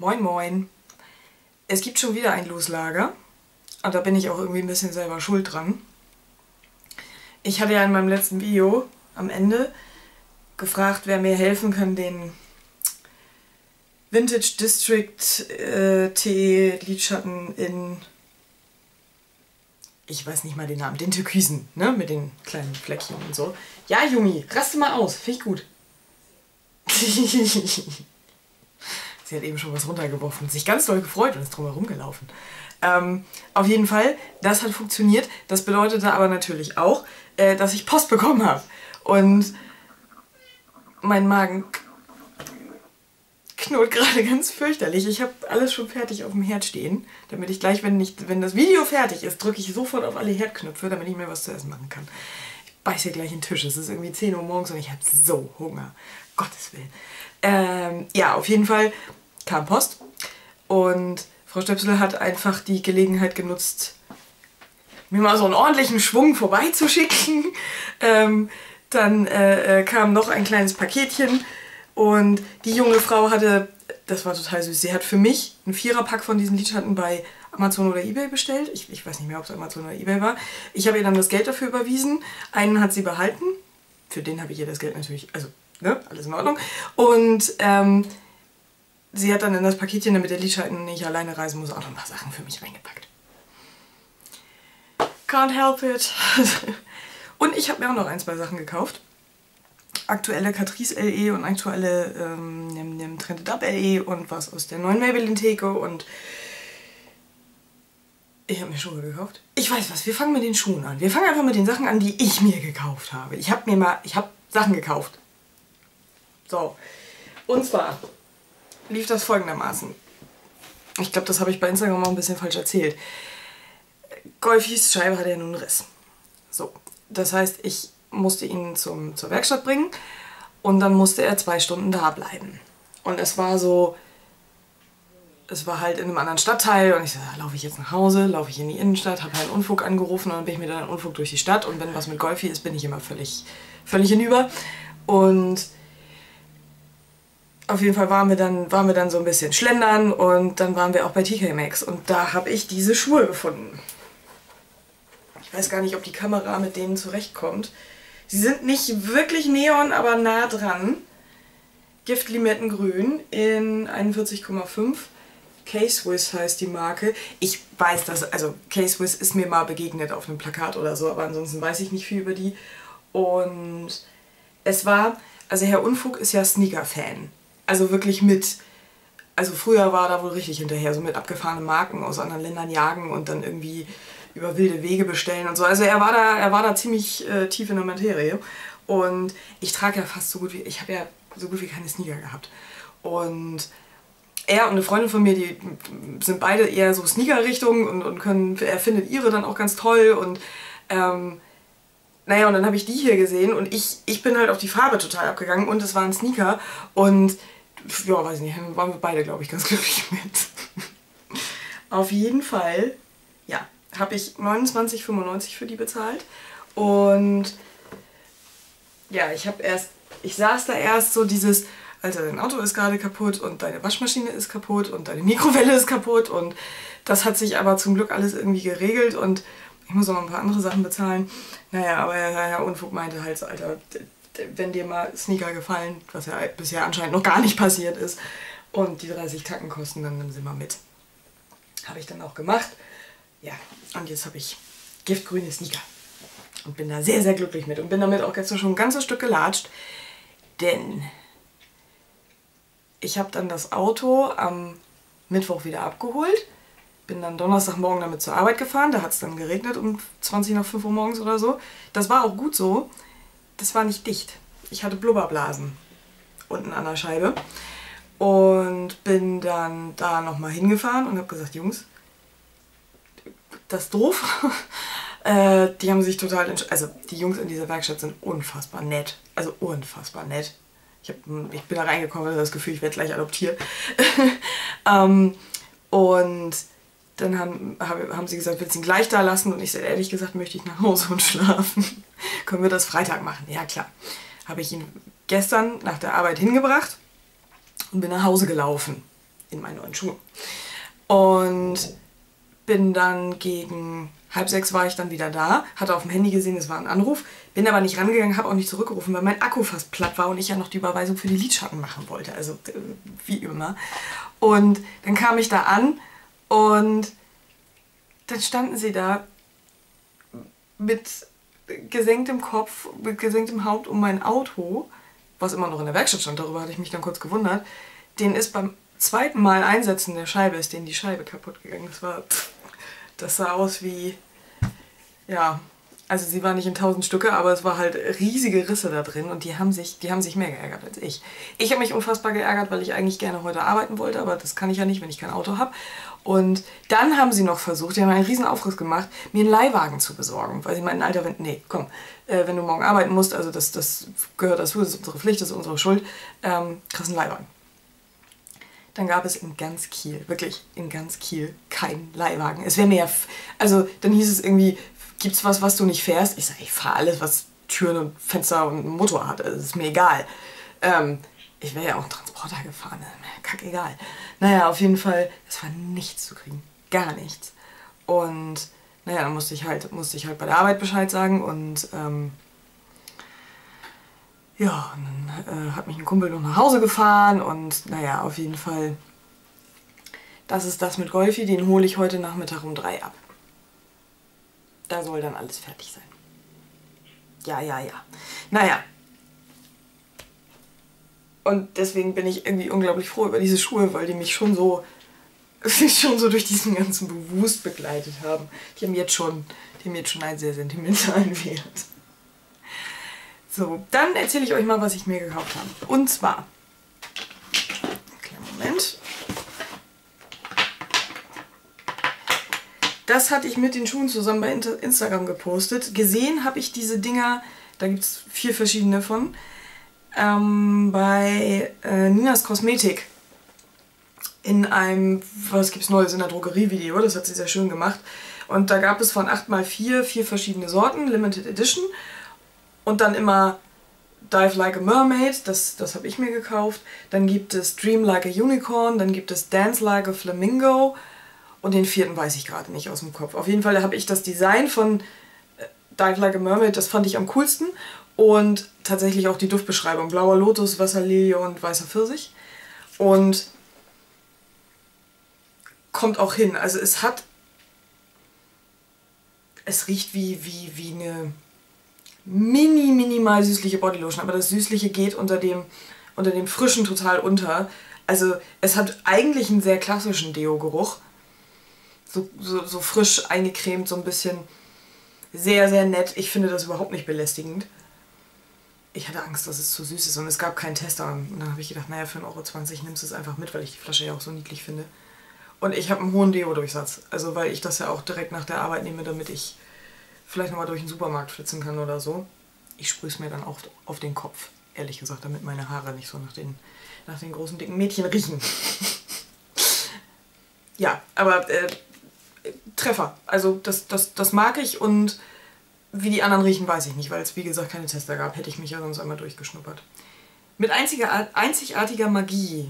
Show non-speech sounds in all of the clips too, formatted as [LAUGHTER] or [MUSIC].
Moin Moin. Es gibt schon wieder ein Loslager. Und da bin ich auch irgendwie ein bisschen selber schuld dran. Ich hatte ja in meinem letzten Video am Ende gefragt, wer mir helfen kann, den Vintage District äh, Tee Lidschatten in ich weiß nicht mal den Namen, den Türkisen, ne, mit den kleinen Fleckchen und so. Ja, Jungi, raste mal aus, finde ich gut. [LAUGHS] Sie hat eben schon was runtergeworfen, sich ganz doll gefreut und ist drumherum gelaufen. Ähm, auf jeden Fall, das hat funktioniert. Das bedeutete aber natürlich auch, äh, dass ich Post bekommen habe. Und mein Magen knurrt gerade ganz fürchterlich. Ich habe alles schon fertig auf dem Herd stehen, damit ich gleich, wenn, nicht, wenn das Video fertig ist, drücke ich sofort auf alle Herdknöpfe, damit ich mir was zu essen machen kann. Ich beiße hier gleich in den Tisch. Es ist irgendwie 10 Uhr morgens und ich habe so Hunger. Gottes Willen. Ähm, ja, auf jeden Fall kam Post und Frau Stöpsel hat einfach die Gelegenheit genutzt, mir mal so einen ordentlichen Schwung vorbeizuschicken. [LAUGHS] Ähm, dann äh, äh, kam noch ein kleines Paketchen und die junge Frau hatte, das war total süß, sie hat für mich einen Viererpack von diesen Lidschatten bei Amazon oder Ebay bestellt. Ich, ich weiß nicht mehr, ob es Amazon oder Ebay war. Ich habe ihr dann das Geld dafür überwiesen. Einen hat sie behalten. Für den habe ich ihr das Geld natürlich, also ne, alles in Ordnung. Und ähm, sie hat dann in das Paketchen, damit der Lidschatten nicht alleine reisen muss, auch noch ein paar Sachen für mich reingepackt. Can't help it. [LAUGHS] und ich habe mir auch noch ein, zwei Sachen gekauft. Aktuelle Catrice LE und aktuelle ähm, nimm, nimm Trended Up LE und was aus der neuen Maybelline Theke und ich habe mir Schuhe gekauft. Ich weiß was, wir fangen mit den Schuhen an. Wir fangen einfach mit den Sachen an, die ich mir gekauft habe. Ich habe mir mal, ich habe Sachen gekauft. So. Und zwar lief das folgendermaßen. Ich glaube, das habe ich bei Instagram auch ein bisschen falsch erzählt. Golfis Scheibe hatte ja nun einen Riss. So, das heißt, ich musste ihn zum, zur Werkstatt bringen und dann musste er zwei Stunden da bleiben. Und es war so, es war halt in einem anderen Stadtteil und ich so, laufe ich jetzt nach Hause, laufe ich in die Innenstadt, habe halt Unfug angerufen und dann bin ich mir dann Unfug durch die Stadt und wenn was mit Golfi ist, bin ich immer völlig, völlig hinüber. Und auf jeden Fall waren wir dann, waren wir dann so ein bisschen schlendern und dann waren wir auch bei TK Maxx und da habe ich diese Schuhe gefunden. Ich weiß gar nicht, ob die Kamera mit denen zurechtkommt. Sie sind nicht wirklich neon, aber nah dran. Giftlimettengrün in 41,5. K-Swiss heißt die Marke. Ich weiß das, also K-Swiss ist mir mal begegnet auf einem Plakat oder so, aber ansonsten weiß ich nicht viel über die. Und es war, also Herr Unfug ist ja Sneaker-Fan. Also wirklich mit, also früher war da wohl richtig hinterher, so mit abgefahrenen Marken aus anderen Ländern jagen und dann irgendwie über wilde Wege bestellen und so. Also er war da, er war da ziemlich äh, tief in der Materie. Und ich trage ja fast so gut wie, ich habe ja so gut wie keine Sneaker gehabt. Und er und eine Freundin von mir, die sind beide eher so Sneaker-Richtung und, und können, er findet ihre dann auch ganz toll und ähm, naja, und dann habe ich die hier gesehen und ich, ich bin halt auf die Farbe total abgegangen und es waren Sneaker und ja, weiß nicht, waren wir beide, glaube ich, ganz [LAUGHS] glücklich mit. auf jeden Fall, ja, habe ich 29,95 für die bezahlt. Und ja, ich habe erst, ich saß da erst so dieses, Alter, dein Auto ist gerade kaputt und deine Waschmaschine ist kaputt und deine Mikrowelle ist kaputt und das hat sich aber zum Glück alles irgendwie geregelt und ich muss auch noch ein paar andere Sachen bezahlen. Naja, aber Herr Unfug meinte halt so, Alter, wenn dir mal Sneaker gefallen, was ja bisher anscheinend noch gar nicht passiert ist, und die 30 Tacken kosten, dann nimm sie mal mit. Habe ich dann auch gemacht. Ja, und jetzt habe ich giftgrüne Sneaker. Und bin da sehr, sehr glücklich mit. Und bin damit auch gestern schon ein ganzes Stück gelatscht. Denn ich habe dann das Auto am Mittwoch wieder abgeholt. Bin dann Donnerstagmorgen damit zur Arbeit gefahren. Da hat es dann geregnet um 20 nach 5 Uhr morgens oder so. Das war auch gut so. Das war nicht dicht. Ich hatte Blubberblasen unten an der Scheibe. Und bin dann da nochmal hingefahren und habe gesagt, Jungs, das ist doof. [LAUGHS] äh, die haben sich total, also die Jungs in dieser Werkstatt sind unfassbar nett. Also unfassbar nett. Ich, hab, ich bin da reingekommen, hatte das Gefühl, ich werde gleich adoptiert. [LAUGHS] ähm, und dann haben, haben sie gesagt, willst du ihn gleich da lassen? Und ich sagte, ehrlich gesagt, möchte ich nach Hause und [LAUGHS] schlafen. Können wir das Freitag machen? Ja, klar. Habe ich ihn gestern nach der Arbeit hingebracht und bin nach Hause gelaufen. in meinen neuen Schuhen. Und bin dann gegen halb sechs war ich dann wieder da, hatte auf dem Handy gesehen, es war ein Anruf, bin aber nicht rangegangen, habe auch nicht zurückgerufen, weil mein Akku fast platt war und ich ja noch die Überweisung für die Lidschatten machen wollte, also äh, wie immer. Und dann kam ich da an und dann standen sie da mit gesenktem Kopf, mit gesenktem Haupt um mein Auto, was immer noch in der Werkstatt stand, darüber hatte ich mich dann kurz gewundert. Den ist beim zweiten Mal Einsetzen der Scheibe, ist denen die Scheibe kaputt gegangen. Das war, das sah aus wie, ja, also sie war nicht in tausend Stücke, aber es war halt riesige Risse da drin und die haben sich, die haben sich mehr geärgert als ich. Ich habe mich unfassbar geärgert, weil ich eigentlich gerne heute arbeiten wollte, aber das kann ich ja nicht, wenn ich kein Auto habe. Und dann haben sie noch versucht, die haben einen riesen Aufriss gemacht, mir einen Leihwagen zu besorgen. Weil sie meinten, Alter, wenn, nee, komm, äh, wenn du morgen arbeiten musst, also das, das gehört dazu, das ist unsere Pflicht, das ist unsere Schuld, ähm, kriegst einen Leihwagen. Dann gab es in ganz Kiel, wirklich in ganz Kiel, keinen Leihwagen. Es wäre mehr, also dann hieß es irgendwie, gibt's was, was du nicht fährst? Ich sage, ich fahre alles, was Türen und Fenster und Motor hat, also ist mir egal. Ähm, ich wäre ja auch einen Transporter gefahren, kack egal. Naja, auf jeden Fall, es war nichts zu kriegen. Gar nichts. Und naja, dann musste ich halt, musste ich halt bei der Arbeit Bescheid sagen und ähm, ja, und dann äh, hat mich ein Kumpel noch nach Hause gefahren und naja, auf jeden Fall, das ist das mit Golfi, den hole ich heute Nachmittag um drei ab. Da soll dann alles fertig sein. Ja, ja, ja. Naja, und deswegen bin ich irgendwie unglaublich froh über diese Schuhe, weil die mich schon so, [LAUGHS] schon so durch diesen ganzen Bewusst begleitet haben. Die haben jetzt schon, die haben jetzt schon einen sehr sentimentalen [LAUGHS] Wert. So, dann erzähle ich euch mal, was ich mir gekauft habe. Und zwar, kleinen Moment. Das hatte ich mit den Schuhen zusammen bei Instagram gepostet. Gesehen habe ich diese Dinger, da gibt es vier verschiedene von ähm, bei äh, Ninas Kosmetik in einem, was gibt's Neues in der Drogerie-Video, das hat sie sehr schön gemacht. Und da gab es von 8x4 vier verschiedene Sorten, Limited Edition. Und dann immer Dive Like a Mermaid, das, das habe ich mir gekauft. Dann gibt es Dream Like a Unicorn, dann gibt es Dance Like a Flamingo. Und den vierten weiß ich gerade nicht aus dem Kopf. Auf jeden Fall habe ich das Design von äh, Dive Like a Mermaid, das fand ich am coolsten. Und tatsächlich auch die Duftbeschreibung. Blauer Lotus, Wasserlilie und weißer Pfirsich. Und kommt auch hin. Also es hat... Es riecht wie, wie, wie eine mini, minimal süßliche Bodylotion. Aber das Süßliche geht unter dem, unter dem Frischen total unter. Also es hat eigentlich einen sehr klassischen Deo-Geruch. So, so, so frisch eingecremt, so ein bisschen sehr, sehr nett. Ich finde das überhaupt nicht belästigend ich hatte Angst, dass es zu süß ist und es gab keinen Tester. Und dann habe ich gedacht, naja, für 1,20 Euro nimmst du es einfach mit, weil ich die Flasche ja auch so niedlich finde. Und ich habe einen hohen Deo-Durchsatz. Also weil ich das ja auch direkt nach der Arbeit nehme, damit ich vielleicht nochmal durch den Supermarkt flitzen kann oder so. Ich sprühe es mir dann auch auf den Kopf, ehrlich gesagt, damit meine Haare nicht so nach den, nach den großen, dicken Mädchen riechen. [LAUGHS] ja, aber äh, Treffer. Also das, das, das mag ich und wie die anderen riechen, weiß ich nicht, weil es wie gesagt keine Tester gab. Hätte ich mich ja sonst einmal durchgeschnuppert. Mit einzigartiger Magie.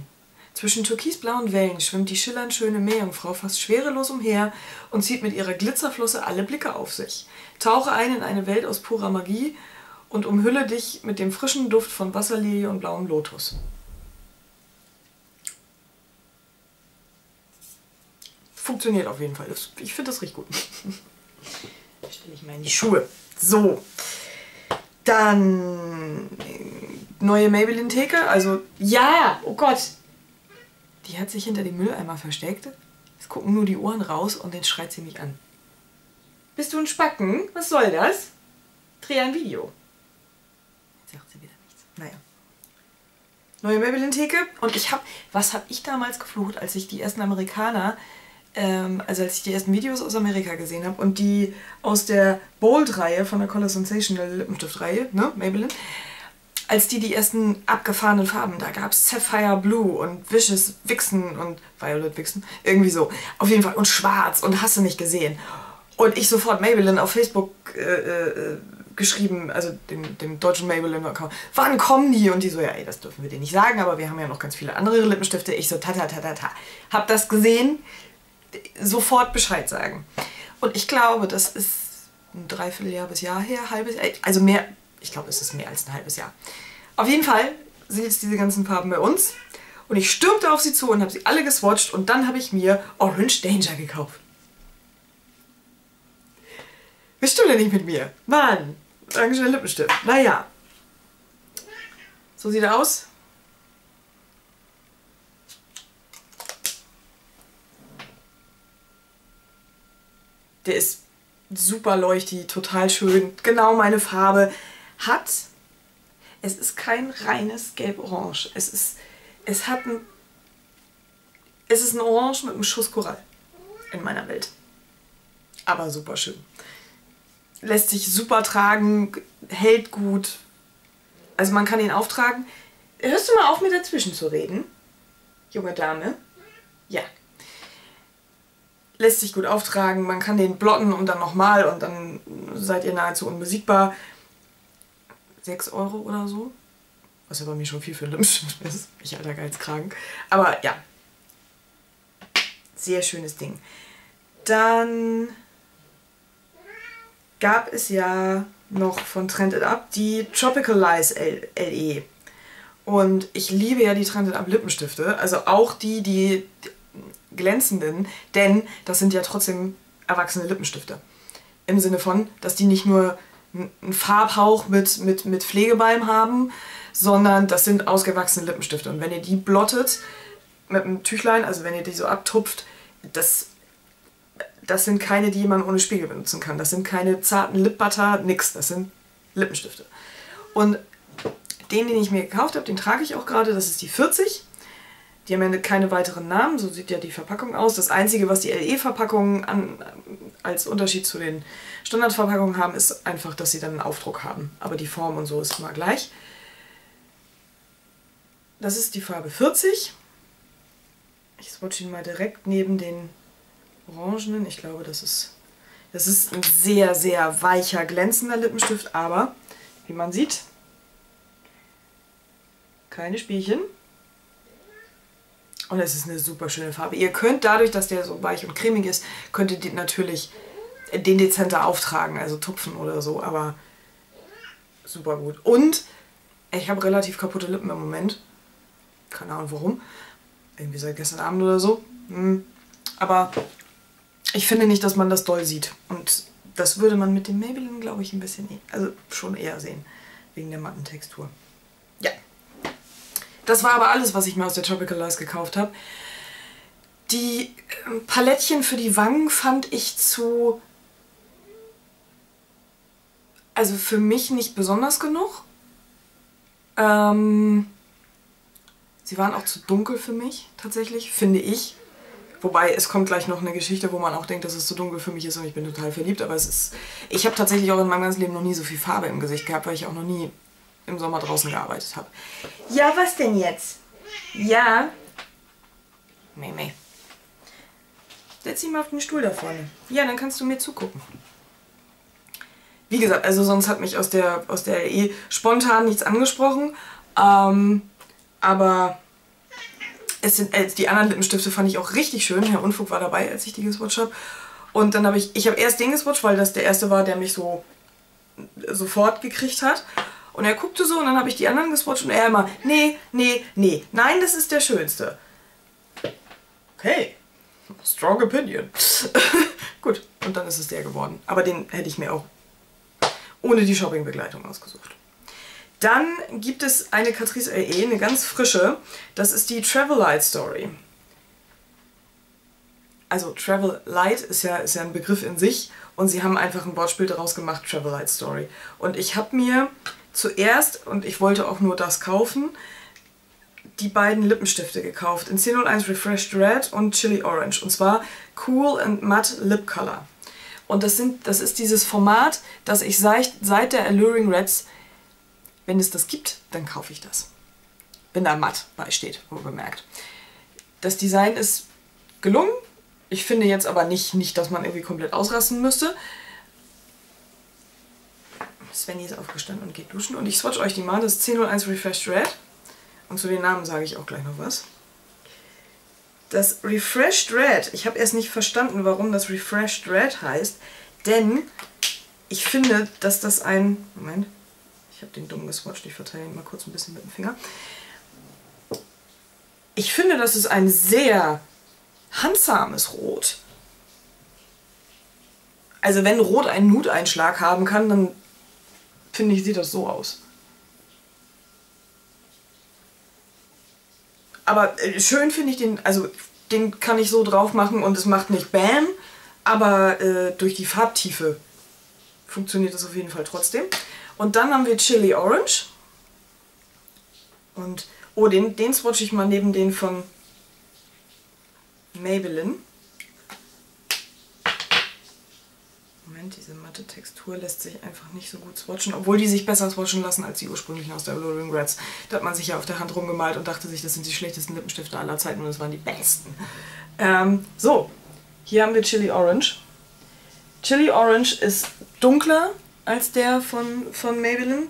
Zwischen türkisblauen Wellen schwimmt die schillernd schöne Meerjungfrau fast schwerelos umher und zieht mit ihrer Glitzerflosse alle Blicke auf sich. Tauche ein in eine Welt aus purer Magie und umhülle dich mit dem frischen Duft von Wasserlilie und blauem Lotus. Funktioniert auf jeden Fall. Ich finde das riecht gut. [LAUGHS] stelle ich mal in die Schuhe. So. Dann neue Maybelline-Theke. Also, ja, oh Gott. Die hat sich hinter dem Mülleimer versteckt. Es gucken nur die Ohren raus und dann schreit sie mich an. Bist du ein Spacken? Was soll das? Dreh ein Video. Jetzt sagt sie wieder nichts. Naja. Neue Maybelline-Theke. Und ich hab, was habe ich damals geflucht, als ich die ersten Amerikaner ähm, also als ich die ersten Videos aus Amerika gesehen habe und die aus der Bold-Reihe von der Color Sensational Lippenstift-Reihe, ne, Maybelline, als die die ersten abgefahrenen Farben, da gab es Sapphire Blue und Vicious Vixen und Violet Vixen, irgendwie so, auf jeden Fall, und Schwarz und hast du nicht gesehen. Und ich sofort Maybelline auf Facebook äh, äh, geschrieben, also dem, dem deutschen Maybelline-Account, wann kommen die? Und die so, ja, ey, das dürfen wir dir nicht sagen, aber wir haben ja noch ganz viele andere Lippenstifte. Ich so, ta ta ta ta ta. Hab das gesehen, sofort Bescheid sagen. Und ich glaube, das ist ein Dreivierteljahr bis Jahr her, halbes Jahr, also mehr, ich glaube, es ist mehr als ein halbes Jahr. Auf jeden Fall sind jetzt diese ganzen Farben bei uns. Und ich stürmte auf sie zu und habe sie alle geswatcht und dann habe ich mir Orange Danger gekauft. Was stimmt denn nicht mit mir? Mann, orangener Lippenstift. Naja. So sieht er aus. Der ist super leuchtig, total schön, genau meine Farbe. Hat, es ist kein reines Gelb-Orange. Es ist, es hat ein, es ist ein Orange mit einem Schuss Korall in meiner Welt. Aber super schön lässt sich super tragen, hält gut. Also man kann ihn auftragen. Hörst du mal auf, mir dazwischen zu reden? Junge Dame? Ja. Lässt sich gut auftragen, man kann den blotten und dann nochmal und dann seid ihr nahezu unbesiegbar. 6 Euro oder so. Was ja bei mir schon viel für Lippenstift [LAUGHS] ist. Ich alter Geizkragen. Aber ja. Sehr schönes Ding. Dann gab es ja noch von Trend It Up die Tropical Lies LE. Und ich liebe ja die Trend It Up Lippenstifte, also auch die, die glänzenden, denn das sind ja trotzdem erwachsene Lippenstifte. Im Sinne von, dass die nicht nur einen Farbhauch mit, mit, mit Pflegebalm haben, sondern das sind ausgewachsene Lippenstifte. Und wenn ihr die blottet mit einem Tüchlein, also wenn ihr die so abtupft, das das sind keine, die man ohne Spiegel benutzen kann. Das sind keine zarten Lipbutter, nix. Das sind Lippenstifte. Und den, den ich mir gekauft habe, den trage ich auch gerade. Das ist die 40. Die haben ja keine weiteren Namen, so sieht ja die Verpackung aus. Das Einzige, was die LE-Verpackungen als Unterschied zu den Standardverpackungen haben, ist einfach, dass sie dann einen Aufdruck haben. Aber die Form und so ist immer gleich. Das ist die Farbe 40. Ich swatche ihn mal direkt neben den orangenen. Ich glaube, das ist, das ist ein sehr, sehr weicher, glänzender Lippenstift, aber wie man sieht, keine Spielchen. Und es ist eine super schöne Farbe. Ihr könnt dadurch, dass der so weich und cremig ist, könnt ihr natürlich den dezenter auftragen, also tupfen oder so, aber super gut. Und ich habe relativ kaputte Lippen im Moment. Keine Ahnung warum. Irgendwie seit gestern Abend oder so. Hm. Aber ich finde nicht, dass man das doll sieht. Und das würde man mit dem Maybelline, glaube ich, ein bisschen, e-, also schon eher sehen. Wegen der matten Textur. Das war aber alles, was ich mir aus der Tropical Lies gekauft habe. Die ähm, Palettchen für die Wangen fand ich zu... Also für mich nicht besonders genug. Ähm, sie waren auch zu dunkel für mich, tatsächlich, finde ich. Wobei, es kommt gleich noch eine Geschichte, wo man auch denkt, dass es zu dunkel für mich ist und ich bin total verliebt. Aber es ist. Ich habe tatsächlich auch in meinem ganzen Leben noch nie so viel Farbe im Gesicht gehabt, weil ich auch noch nie im Sommer draußen gearbeitet habe. Ja, was denn jetzt? Ja. Meh, meh. Setz dich mal auf den Stuhl da vorne. Ja, dann kannst du mir zugucken. Wie gesagt, also sonst hat mich aus der, aus der E spontan nichts angesprochen. Ähm, aber es sind, äh, die anderen Lippenstifte fand ich auch richtig schön. Herr Unfug war dabei, als ich die geswatcht habe. Und dann habe ich, ich habe erst den geswatcht, weil das der erste war, der mich so sofort gekriegt hat. Und er guckte so und dann habe ich die anderen geswatcht und er immer, nee, nee, nee, nein, das ist der schönste. Okay, strong opinion. [LAUGHS] Gut, und dann ist es der geworden. Aber den hätte ich mir auch ohne die Shoppingbegleitung ausgesucht. Dann gibt es eine Catrice LE, eine ganz frische. Das ist die Travel Light Story. Also Travel Light ist ja, ist ja ein Begriff in sich und sie haben einfach ein Wortspiel daraus gemacht, Travel Light Story. Und ich habe mir zuerst, und ich wollte auch nur das kaufen, die beiden Lippenstifte gekauft. In 1001 Refreshed Red und Chili Orange. Und zwar Cool and Matte Lip Color. Und das, sind, das ist dieses Format, das ich seit, seit der Alluring Reds wenn es das gibt, dann kaufe ich das. Wenn da matt beisteht, wo bemerkt. Das Design ist gelungen. Ich finde jetzt aber nicht, nicht, dass man irgendwie komplett ausrasten müsste. Svenny ist aufgestanden und geht duschen. Und ich swatch euch die mal. Das ist 1001 Refreshed Red. Und zu den Namen sage ich auch gleich noch was. Das Refreshed Red, ich habe erst nicht verstanden, warum das Refreshed Red heißt. Denn ich finde, dass das ein... Moment, ich habe den dummen geswatcht. Ich verteile ihn mal kurz ein bisschen mit dem Finger. Ich finde, das ist ein sehr handsames Rot. Also wenn Rot einen Nuteinschlag haben kann, dann finde ich, sieht das so aus. Aber äh, schön finde ich den, also den kann ich so drauf machen und es macht nicht BAM, aber äh, durch die Farbtiefe funktioniert das auf jeden Fall trotzdem. Und dann haben wir Chili Orange. Und, oh, den, den swatche ich mal neben den von Maybelline. Moment, diese matte Textur lässt sich einfach nicht so gut swatchen, obwohl die sich besser swatchen lassen als die ursprünglichen aus der Loring Reds. Da hat man sich ja auf der Hand rumgemalt und dachte sich, das sind die schlechtesten Lippenstifte aller Zeiten und das waren die besten. Ähm, so, hier haben wir Chili Orange. Chili Orange ist dunkler als der von, von Maybelline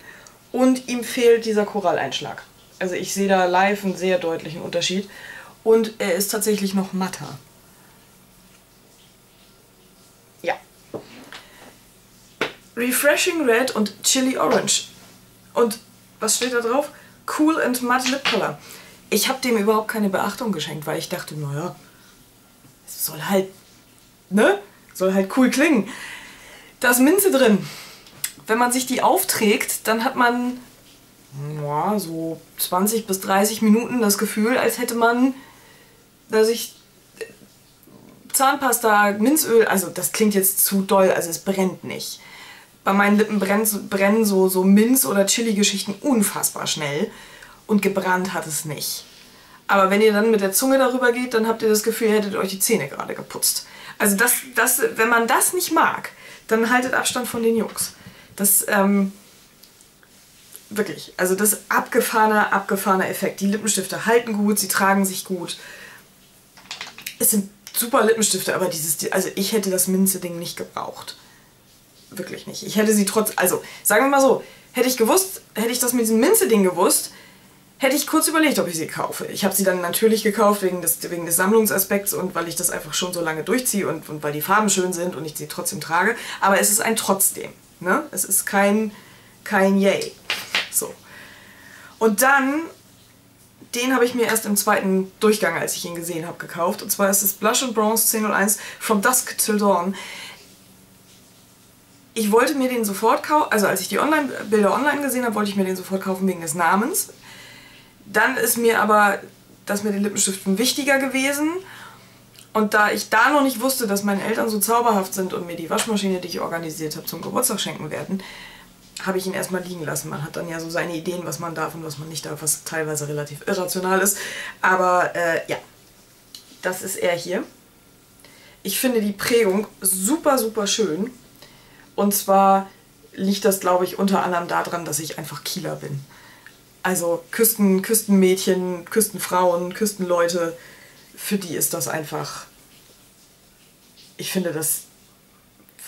und ihm fehlt dieser Koralleinschlag. Also ich sehe da live einen sehr deutlichen Unterschied und er ist tatsächlich noch matter. Refreshing Red und Chili Orange. Und was steht da drauf? Cool and Matte Lip Color. Ich habe dem überhaupt keine Beachtung geschenkt, weil ich dachte, naja, es soll halt, ne? Soll halt cool klingen. Da ist Minze drin. Wenn man sich die aufträgt, dann hat man ja, so 20 bis 30 Minuten das Gefühl, als hätte man da sich Zahnpasta, Minzöl, also das klingt jetzt zu doll, also es brennt nicht bei meinen Lippen brennen, brennen so, so Minz- oder Chili-Geschichten unfassbar schnell und gebrannt hat es nicht. Aber wenn ihr dann mit der Zunge darüber geht, dann habt ihr das Gefühl, ihr hättet euch die Zähne gerade geputzt. Also das, das, wenn man das nicht mag, dann haltet Abstand von den Jungs. Das, ähm, wirklich, also das abgefahrene, abgefahrene Effekt. Die Lippenstifte halten gut, sie tragen sich gut. Es sind super Lippenstifte, aber dieses, also ich hätte das Minze-Ding nicht gebraucht wirklich nicht. Ich hätte sie trotz, also sagen wir mal so, hätte ich gewusst, hätte ich das mit diesem Minze-Ding gewusst, hätte ich kurz überlegt, ob ich sie kaufe. Ich habe sie dann natürlich gekauft wegen des, wegen des Sammlungsaspekts und weil ich das einfach schon so lange durchziehe und, und weil die Farben schön sind und ich sie trotzdem trage. Aber es ist ein trotzdem. Ne? Es ist kein, kein Yay. So. Und dann, den habe ich mir erst im zweiten Durchgang, als ich ihn gesehen habe, gekauft. Und zwar ist es Blush and Bronze 1001 From Dusk Till Dawn ich wollte mir den sofort kaufen, also als ich die online Bilder online gesehen habe, wollte ich mir den sofort kaufen wegen des Namens. Dann ist mir aber das mit den Lippenstiften wichtiger gewesen. Und da ich da noch nicht wusste, dass meine Eltern so zauberhaft sind und mir die Waschmaschine, die ich organisiert habe, zum Geburtstag schenken werden, habe ich ihn erstmal liegen lassen. Man hat dann ja so seine Ideen, was man darf und was man nicht darf, was teilweise relativ irrational ist. Aber äh, ja, das ist er hier. Ich finde die Prägung super, super schön. Und zwar liegt das, glaube ich, unter anderem daran, dass ich einfach Kieler bin. Also Küsten, Küstenmädchen, Küstenfrauen, Küstenleute, für die ist das einfach. Ich finde das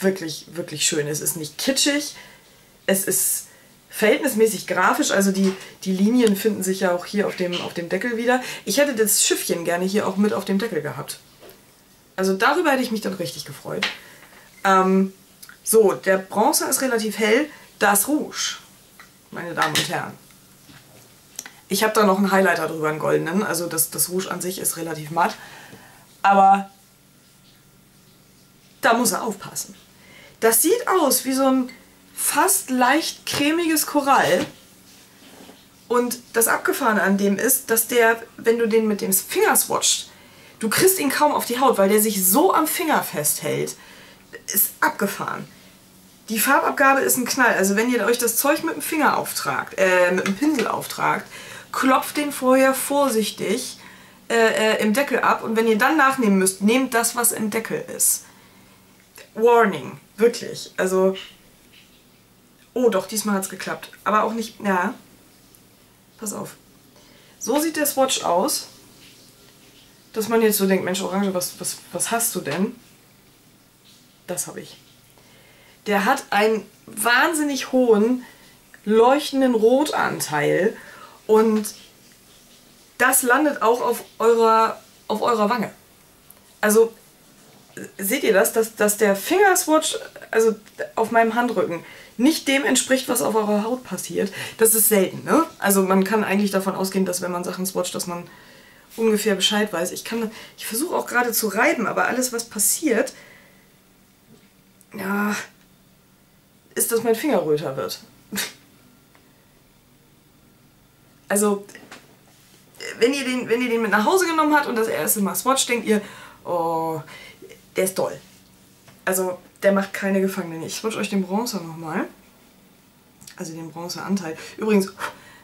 wirklich, wirklich schön. Es ist nicht kitschig, es ist verhältnismäßig grafisch, also die, die Linien finden sich ja auch hier auf dem, auf dem Deckel wieder. Ich hätte das Schiffchen gerne hier auch mit auf dem Deckel gehabt. Also darüber hätte ich mich dann richtig gefreut. Ähm, so, der Bronzer ist relativ hell. Das Rouge, meine Damen und Herren. Ich habe da noch einen Highlighter drüber, einen goldenen. Also das, das Rouge an sich ist relativ matt. Aber da muss er aufpassen. Das sieht aus wie so ein fast leicht cremiges Korall. Und das Abgefahrene an dem ist, dass der, wenn du den mit dem Finger swatcht, du kriegst ihn kaum auf die Haut, weil der sich so am Finger festhält ist abgefahren. Die Farbabgabe ist ein Knall. Also wenn ihr euch das Zeug mit dem Finger auftragt, äh, mit dem Pinsel auftragt, klopft den vorher vorsichtig äh, äh, im Deckel ab und wenn ihr dann nachnehmen müsst, nehmt das, was im Deckel ist. Warning, wirklich. Also, oh doch, diesmal hat es geklappt. Aber auch nicht, ja, pass auf. So sieht der Swatch aus, dass man jetzt so denkt, Mensch Orange, was, was, was hast du denn? Das habe ich. der hat einen wahnsinnig hohen leuchtenden Rotanteil und das landet auch auf eurer, auf eurer Wange. Also seht ihr das, dass, dass der Fingerswatch, also auf meinem Handrücken, nicht dem entspricht, was auf eurer Haut passiert. Das ist selten, ne? Also man kann eigentlich davon ausgehen, dass wenn man Sachen swatcht, dass man ungefähr Bescheid weiß. Ich ich versuche auch gerade zu reiben, aber alles, was passiert, ist, dass mein Finger röter wird. also, wenn ihr, den, wenn ihr den mit nach Hause genommen habt und das erste Mal swatcht, denkt ihr, oh, der ist doll. Also, der macht keine Gefangenen. Ich swatch euch den Bronzer nochmal. Also den Bronzeanteil. Übrigens,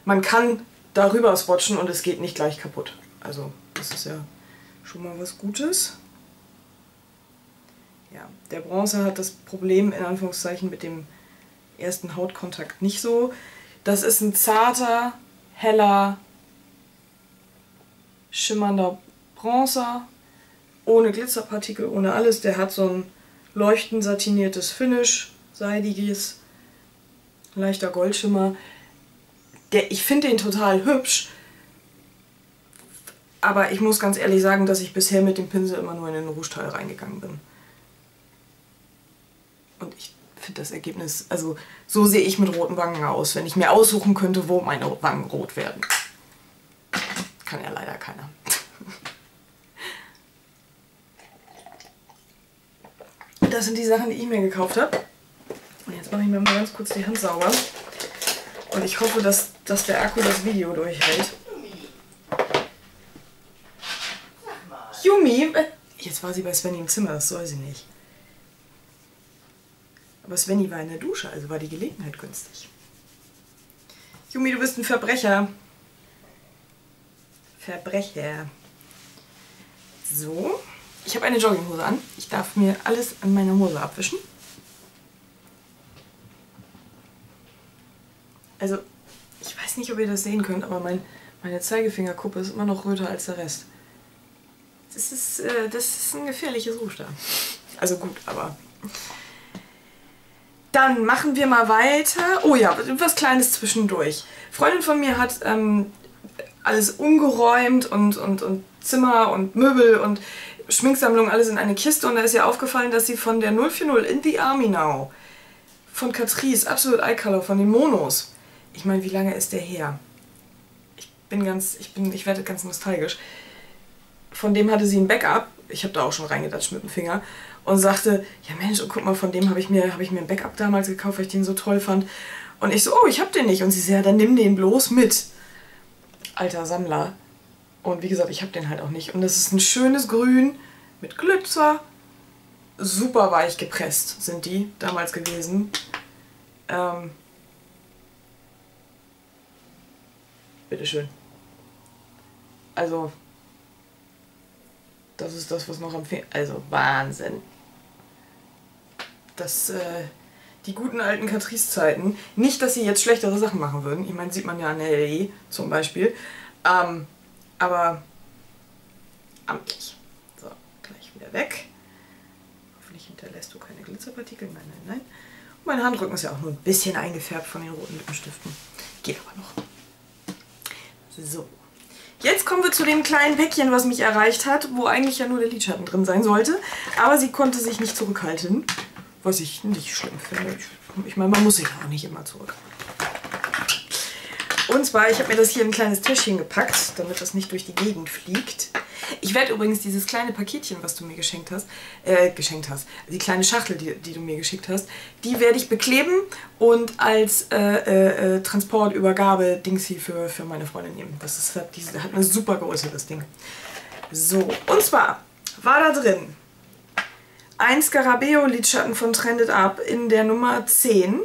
man kann darüber swatchen und es geht nicht gleich kaputt. Also, das ist ja schon mal was Gutes. Ja, der Bronzer hat das Problem in Anführungszeichen mit dem ersten Hautkontakt nicht so. Das ist ein zarter, heller, schimmernder Bronzer, ohne Glitzerpartikel, ohne alles. Der hat so ein leuchtend satiniertes Finish, seidiges, leichter Goldschimmer. Der, ich finde den total hübsch, aber ich muss ganz ehrlich sagen, dass ich bisher mit dem Pinsel immer nur in den Rouge-Teil reingegangen bin. Und ich finde das Ergebnis, also so sehe ich mit roten Wangen aus, wenn ich mir aussuchen könnte, wo meine Wangen rot werden. Kann ja leider keiner. [LAUGHS] Das sind die Sachen, die ich mir gekauft habe. Und jetzt mache ich mir mal ganz kurz die Hand sauber. Und ich hoffe, dass, dass der Akku das Video durchhält. Yumi! Jetzt war sie bei Svenny im Zimmer, das soll sie nicht. Aber Svenny war in der Dusche, also war die Gelegenheit günstig. Yumi, du bist ein Verbrecher. Verbrecher. So. Ich habe eine Jogginghose an. Ich darf mir alles an meiner Hose abwischen. Also, ich weiß nicht, ob ihr das sehen könnt, aber mein, meine Zeigefingerkuppe ist immer noch röter als der Rest. Das ist, äh, das ist ein gefährliches Rouge da. Also gut, aber... Dann machen wir mal weiter. Oh ja, was Kleines zwischendurch. Freundin von mir hat ähm, alles umgeräumt und, und, und Zimmer und Möbel und Schminksammlung alles in eine Kiste und da ist ihr aufgefallen, dass sie von der 040 In the Army Now von Catrice, Absolute Eye Color, von den Monos. Ich meine, wie lange ist der her? Ich bin ganz, ich bin, ich werde ganz nostalgisch. Von dem hatte sie ein Backup, ich habe da auch schon reingedatscht mit dem Finger und sagte, ja Mensch, guck mal, von dem habe ich, mir, hab ich mir ein Backup damals gekauft, weil ich den so toll fand. Und ich so, oh, ich habe den nicht. Und sie so, ja, dann nimm den bloß mit. Alter Sammler. Und wie gesagt, ich habe den halt auch nicht. Und das ist ein schönes Grün mit Glitzer. Super weich gepresst sind die damals gewesen. Ähm Bitteschön. Also, das ist das, was noch Finger... Also, Wahnsinn. Das, äh, die guten alten Catrice-Zeiten. Nicht, dass sie jetzt schlechtere Sachen machen würden. Ich meine, sieht man ja an der LE zum Beispiel. Ähm, aber amtlich. So, gleich wieder weg. Hoffentlich hinterlässt du keine Glitzerpartikel. Nein, nein, nein. Und mein Handrücken ist ja auch nur ein bisschen eingefärbt von den roten Lippenstiften. Geht aber noch. So. Jetzt kommen wir zu dem kleinen Päckchen, was mich erreicht hat, wo eigentlich ja nur der Lidschatten drin sein sollte. Aber sie konnte sich nicht zurückhalten, was ich nicht schlimm finde. Ich, ich meine, man muss sich auch nicht immer zurückhalten. Und zwar, ich habe mir das hier in ein kleines Täschchen gepackt, damit das nicht durch die Gegend fliegt. Ich werde übrigens dieses kleine Paketchen, was du mir geschenkt hast, äh, geschenkt hast, die kleine Schachtel, die, die du mir geschickt hast, die werde ich bekleben und als äh, äh, äh Transportübergabe Dingsy für, für meine Freundin nehmen. Das ist, hat, diese, hat eine super Größe, das Ding. So, und zwar war da drin ein Scarabeo-Lidschatten von Trended Up in der Nummer 10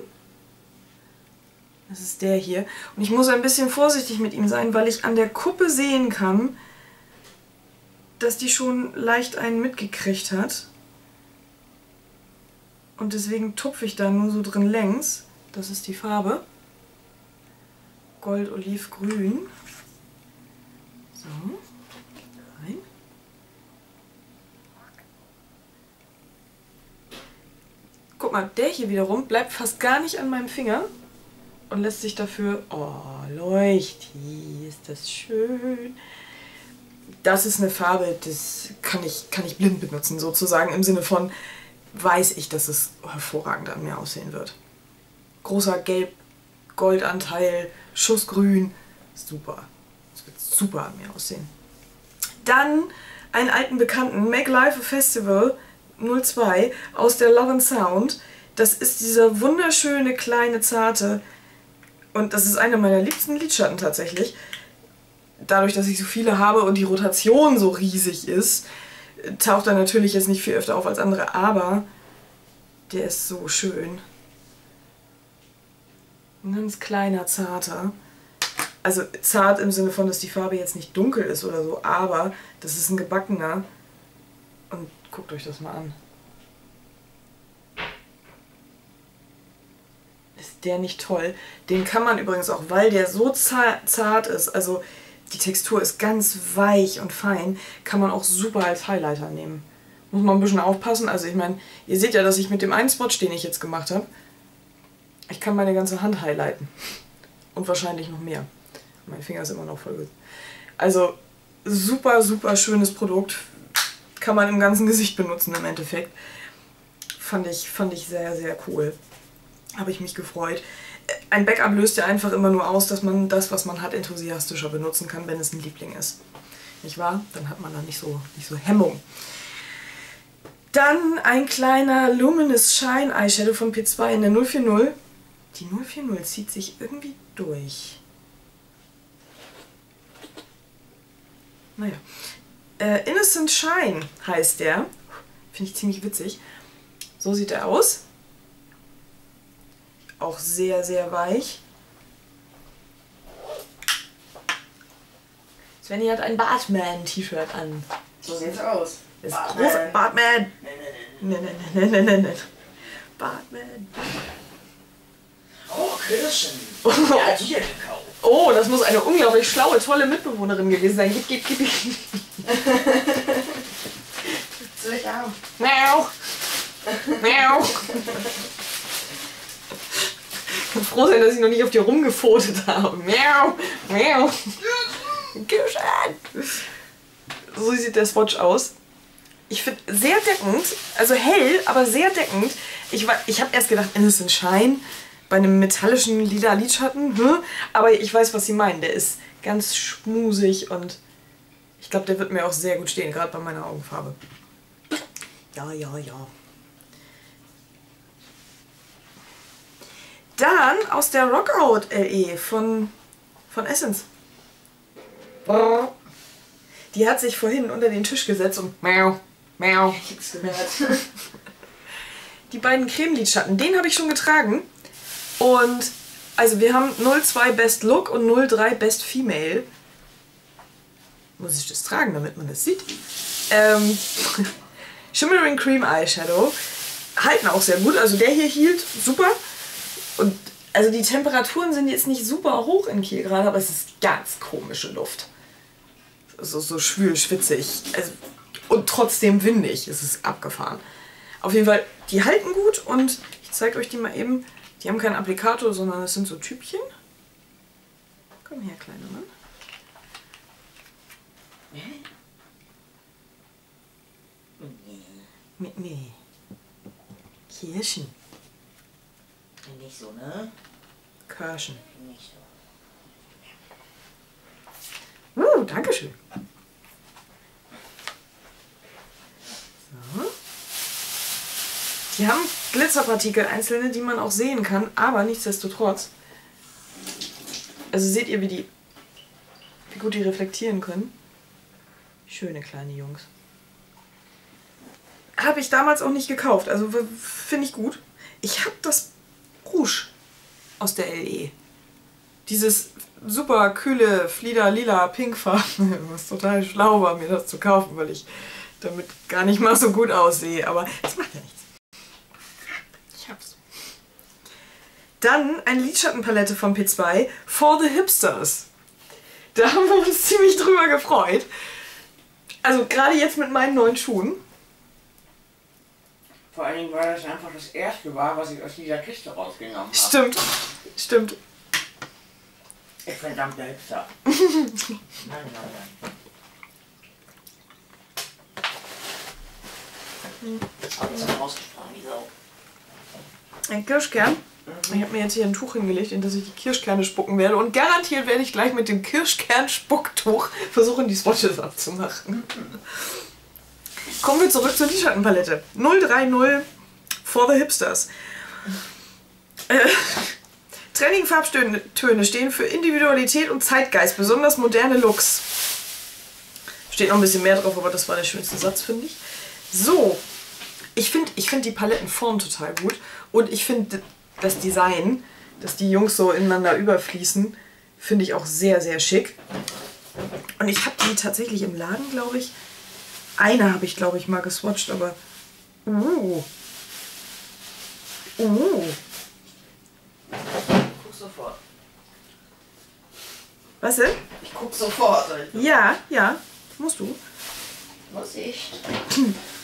das ist der hier. Und ich muss ein bisschen vorsichtig mit ihm sein, weil ich an der Kuppe sehen kann, dass die schon leicht einen mitgekriegt hat. Und deswegen tupfe ich da nur so drin längs. Das ist die Farbe. Gold, Oliv, Grün. So. Rein. Guck mal, der hier wiederum bleibt fast gar nicht an meinem Finger und lässt sich dafür... Oh, leuchti, ist das schön. Das ist eine Farbe, das kann ich, kann ich blind benutzen, sozusagen im Sinne von, weiß ich, dass es hervorragend an mir aussehen wird. Großer Gelb-Goldanteil, Schussgrün, super. Es wird super an mir aussehen. Dann einen alten Bekannten, Make Life a Festival 02 aus der Love and Sound. Das ist dieser wunderschöne, kleine, zarte und das ist einer meiner liebsten Lidschatten tatsächlich. Dadurch, dass ich so viele habe und die Rotation so riesig ist, taucht er natürlich jetzt nicht viel öfter auf als andere, aber der ist so schön. Ein ganz kleiner, zarter. Also zart im Sinne von, dass die Farbe jetzt nicht dunkel ist oder so, aber das ist ein gebackener. Guckt euch das mal an. Ist der nicht toll? Den kann man übrigens auch, weil der so zart ist, also die Textur ist ganz weich und fein, kann man auch super als Highlighter nehmen. Muss man ein bisschen aufpassen. Also ich meine, ihr seht ja, dass ich mit dem einen Swatch, den ich jetzt gemacht habe, ich kann meine ganze Hand highlighten. Und wahrscheinlich noch mehr. Mein Finger ist immer noch voll. Also super, super schönes Produkt. Kann man im ganzen Gesicht benutzen im Endeffekt. Fand ich, fand ich sehr, sehr cool. Habe ich mich gefreut. Ein Backup löst ja einfach immer nur aus, dass man das, was man hat, enthusiastischer benutzen kann, wenn es ein Liebling ist. Nicht wahr? Dann hat man da nicht so, nicht so Hemmung. Dann ein kleiner Luminous Shine Eyeshadow von P2 in der 040. Die 040 zieht sich irgendwie durch. Naja. Äh, Innocent Shine heißt der. Finde ich ziemlich witzig. So sieht er aus. Auch sehr, sehr weich. Svenny hat ein Batman-T-Shirt an. So sieht's aus. Das ist groß. Batman! Nein, nein, nein, nein, nein, nein. Batman. Oh, Kirschen. [LAUGHS] Die hat gekauft. Oh, das muss eine unglaublich schlaue, tolle Mitbewohnerin gewesen sein. Gib, gib, gib. Soll ich? Miau. Miau. Ich kann froh sein, dass ich noch nicht auf dir rumgefotet habe. Miau. Miau. Kirschen. So sieht der Swatch aus. Ich finde sehr deckend, also hell, aber sehr deckend. Ich, ich habe erst gedacht, Innocent Shine bei einem metallischen lila Lidschatten, hm? aber ich weiß, was sie meinen. Der ist ganz schmusig und ich glaube, der wird mir auch sehr gut stehen, gerade bei meiner Augenfarbe. Ja, ja, ja. Dann aus der Rockout LE von, von Essence. Die hat sich vorhin unter den Tisch gesetzt und miau, miau. Ich hab's gehört. [LAUGHS] Die beiden Cremelidschatten, den habe ich schon getragen. Und also wir haben 02 Best Look und 03 Best Female. Muss ich das tragen, damit man das sieht. Ähm, [LAUGHS] Shimmering Cream Eyeshadow. Halten auch sehr gut. Also der hier hielt super. Und also die Temperaturen sind jetzt nicht super hoch in Kiel gerade, aber es ist ganz komische Luft. So, so schwül, schwitzig. Also, und trotzdem windig. Es ist abgefahren. Auf jeden Fall, die halten gut und ich zeige euch die mal eben. Die haben keinen Applikator, sondern es sind so Typchen. Komm her, kleiner Mann. Nee. Nee. Kirschen. Nicht so, ne? Kirschen. Nicht so. Uh, Dankeschön. So. Die haben Glitzerpartikel einzelne, die man auch sehen kann, aber nichtsdestotrotz. Also seht ihr, wie die, wie gut die reflektieren können. Schöne kleine Jungs. Habe ich damals auch nicht gekauft, also finde ich gut. Ich habe das Rouge aus der LE dieses super kühle Flieder lila Pinkfarben, [LAUGHS] was total schlau war, mir das zu kaufen, weil ich damit gar nicht mal so gut aussehe. Aber das macht ja nichts. Ich hab's. Dann eine Lidschattenpalette von P2 For the Hipsters. Da haben wir uns [LAUGHS] ziemlich drüber gefreut. Also gerade jetzt mit meinen neuen Schuhen. Vor allen Dingen, weil das einfach das erste war, was ich aus dieser Kiste rausgenommen habe. Stimmt. Stimmt. Ich verdammte Hipster. [LAUGHS] nein, nein, nein. Alles rausgesprochen, die Sau. Ein Kirschkern. Ich habe mir jetzt hier ein Tuch hingelegt, in das ich die Kirschkerne spucken werde. Und garantiert werde ich gleich mit dem Kirschkern-Spucktuch versuchen, die Swatches abzumachen. Kommen wir zurück zur Lidschattenpalette. 030 for the Hipsters. Äh, Trending Farbtöne stehen für Individualität und Zeitgeist, besonders moderne Looks. Steht noch ein bisschen mehr drauf, aber das war der schönste Satz, finde ich. So, ich finde ich find die Palettenform total gut und ich finde das Design, dass die Jungs so ineinander überfließen, finde ich auch sehr, sehr schick. Und ich habe die tatsächlich im Laden, glaube ich. Eine habe ich, glaube ich, mal geswatcht, aber. Uh. Uh. Ich guck sofort. Was denn? Ich guck sofort. Alter. Ja, ja. Musst du. Muss ich? [CLEARS THROAT]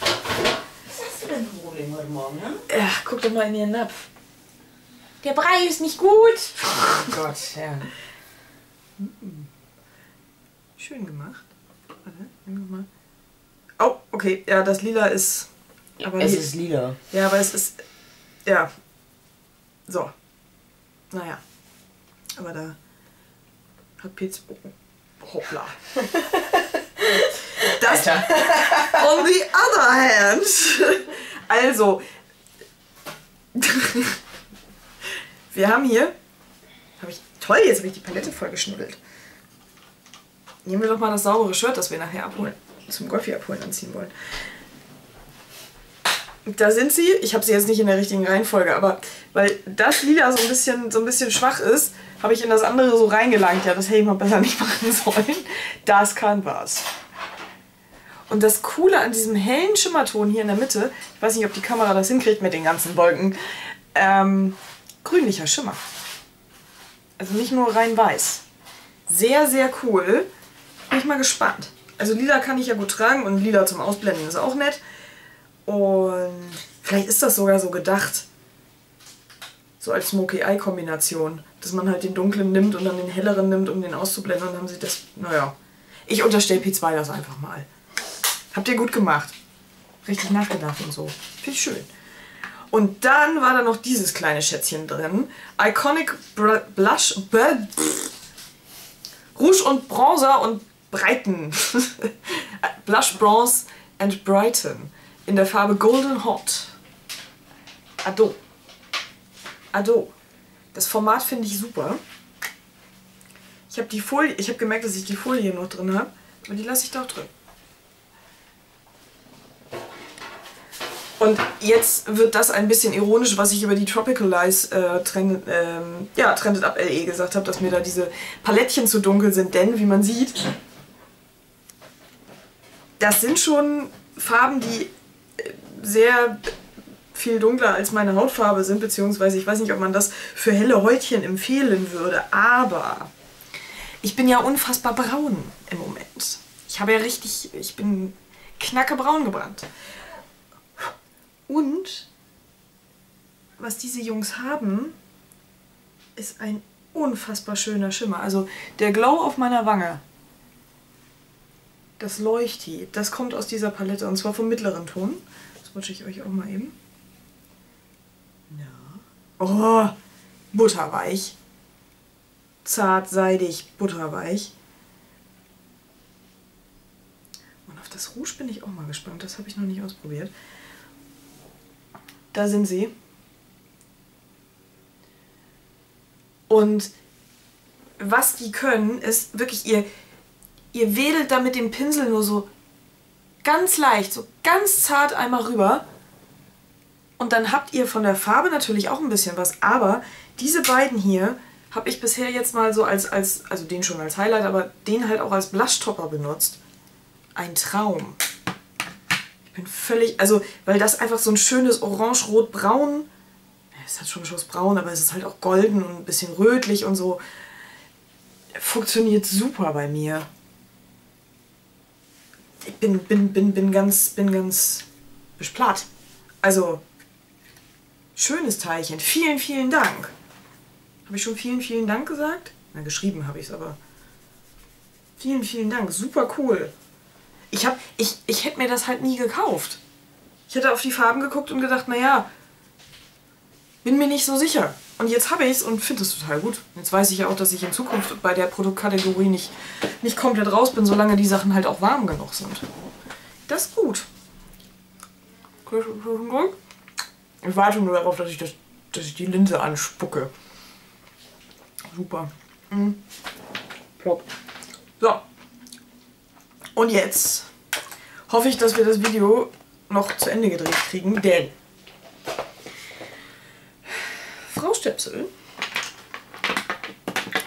Was hast du denn für Problem heute Morgen, ne? Ja, guck doch mal in ihren Napf. Der Brei ist nicht gut. Oh Gott, ja. Schön gemacht. Warte, nimm mal. Oh, okay. Ja, das Lila ist. Aber es ist lila. Ja, aber es ist. Ja. So. Naja. Aber da hat Pietz. Hoppla. [LAUGHS] Das. [LAUGHS] On the other hand. Also. Wir haben hier. Hab ich, toll, jetzt habe ich die Palette voll geschnuddelt. Nehmen wir doch mal das saubere Shirt, das wir nachher abholen. Zum Golfi abholen anziehen wollen. Da sind sie. Ich habe sie jetzt nicht in der richtigen Reihenfolge, aber weil das Lila so ein bisschen, so ein bisschen schwach ist, habe ich in das andere so reingelangt. Ja, das hätte ich mal besser nicht [LAUGHS] machen sollen. Das kann was. Und das Coole an diesem hellen Schimmerton hier in der Mitte, ich weiß nicht, ob die Kamera das hinkriegt mit den ganzen Wolken, ähm, grünlicher Schimmer. Also nicht nur rein weiß. Sehr, sehr cool. Bin ich mal gespannt. Also lila kann ich ja gut tragen und lila zum Ausblenden ist auch nett. Und vielleicht ist das sogar so gedacht. So als Smoky Eye Kombination. Dass man halt den dunklen nimmt und dann den helleren nimmt, um den auszublenden. Und dann haben sie das. Naja. Ich unterstelle P2 das einfach mal. Habt ihr gut gemacht. Richtig nachgedacht und so. Ich schön. Und dann war da noch dieses kleine Schätzchen drin. Iconic Br Blush. Br Rouge und Bronzer und Breiten. [LAUGHS] Blush Bronze and Brighten. In der Farbe Golden Hot. Ado. Ado. Das Format finde ich super. Ich habe die Folie, ich habe gemerkt, dass ich die Folie noch drin habe, aber die lasse ich doch drin. Und jetzt wird das ein bisschen ironisch, was ich über die Tropical Lies äh, Trend, ähm, ja, Trended Up LE gesagt habe, dass mir da diese Palettchen zu dunkel sind, denn wie man sieht, das sind schon Farben, die äh, sehr viel dunkler als meine Hautfarbe sind, beziehungsweise ich weiß nicht, ob man das für helle Häutchen empfehlen würde, aber ich bin ja unfassbar braun im Moment. Ich habe ja richtig, ich bin knackebraun gebrannt. Und was diese Jungs haben, ist ein unfassbar schöner Schimmer. Also der Glow auf meiner Wange, das Leuchti, das kommt aus dieser Palette und zwar vom mittleren Ton. Das rutsche ich euch auch mal eben. Ja. Oh, butterweich. Zart, seidig, butterweich. Und auf das Rouge bin ich auch mal gespannt. Das habe ich noch nicht ausprobiert. Da sind sie. Und was die können, ist wirklich, ihr, ihr wedelt da mit dem Pinsel nur so ganz leicht, so ganz zart einmal rüber. Und dann habt ihr von der Farbe natürlich auch ein bisschen was. Aber diese beiden hier habe ich bisher jetzt mal so als, als, also den schon als Highlight, aber den halt auch als Blushtopper benutzt. Ein Traum. Bin völlig, also, weil das einfach so ein schönes Orange-Rot-Braun, es hat schon Schuss braun, aber es ist halt auch golden und ein bisschen rötlich und so. Funktioniert super bei mir. Ich bin, bin, bin, bin ganz, bin ganz besplatt. Also, Schönes Teilchen. Vielen, vielen Dank. Habe ich schon vielen, vielen Dank gesagt? Na, geschrieben habe ich es aber. Vielen, vielen Dank. Super cool. Ich, hab, ich, ich hätte mir das halt nie gekauft. Ich hätte auf die Farben geguckt und gedacht, naja, bin mir nicht so sicher. Und jetzt habe ich es und finde es total gut. Jetzt weiß ich ja auch, dass ich in Zukunft bei der Produktkategorie nicht, nicht komplett raus bin, solange die Sachen halt auch warm genug sind. Das ist gut. Ich warte nur darauf, dass ich, das, dass ich die Linse anspucke. Super. Mhm. Plop. So. Und jetzt hoffe ich, dass wir das Video noch zu Ende gedreht kriegen, denn Frau Stöpsel,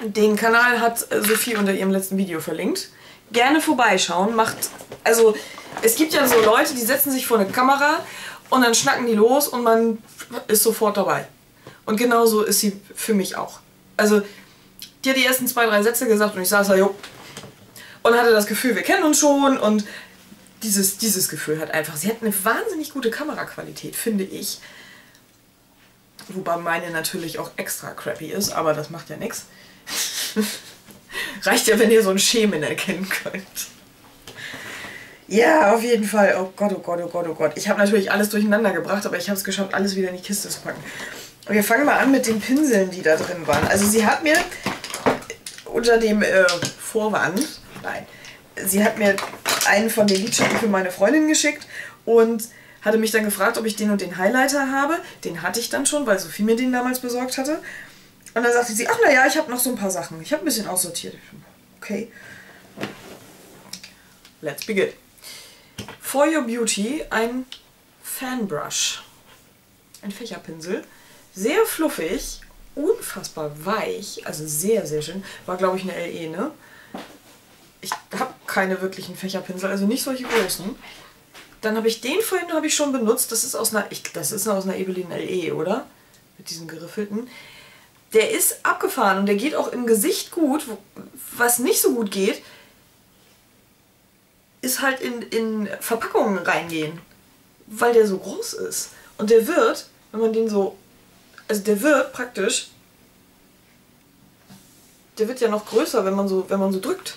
den Kanal hat Sophie unter ihrem letzten Video verlinkt. Gerne vorbeischauen, macht, also es gibt ja so Leute, die setzen sich vor eine Kamera und dann schnacken die los und man ist sofort dabei. Und genauso ist sie für mich auch. Also, die hat die ersten zwei, drei Sätze gesagt und ich saß da, jo. Und hatte das Gefühl, wir kennen uns schon und dieses, dieses Gefühl hat einfach. Sie hat eine wahnsinnig gute Kameraqualität, finde ich. Wobei meine natürlich auch extra crappy ist, aber das macht ja nichts. [LAUGHS] Reicht ja, wenn ihr so einen Schemen erkennen könnt. Ja, auf jeden Fall. Oh Gott, oh Gott, oh Gott, oh Gott. Ich habe natürlich alles durcheinander gebracht, aber ich habe es geschafft, alles wieder in die Kiste zu packen. Wir fangen mal an mit den Pinseln, die da drin waren. Also sie hat mir unter dem äh, Vorwand, nein, sie hat mir einen von den Lidschatten für meine Freundin geschickt und hatte mich dann gefragt, ob ich den und den Highlighter habe. Den hatte ich dann schon, weil Sophie mir den damals besorgt hatte. Und dann sagte sie, ach naja, ich habe noch so ein paar Sachen. Ich habe ein bisschen aussortiert. Okay. Let's begin. For Your Beauty ein Fanbrush. Ein Fächerpinsel. Sehr fluffig, unfassbar weich, also sehr, sehr schön. War, glaube ich, eine LE, ne? Keine wirklichen Fächerpinsel, also nicht solche großen. Dann habe ich den vorhin ich schon benutzt. Das ist aus einer, ich, das ist aus einer Ebelin LE, oder? Mit diesem geriffelten. Der ist abgefahren und der geht auch im Gesicht gut. Was nicht so gut geht, ist halt in, in Verpackungen reingehen, weil der so groß ist. Und der wird, wenn man den so, also der wird praktisch, der wird ja noch größer, wenn man so, wenn man so drückt.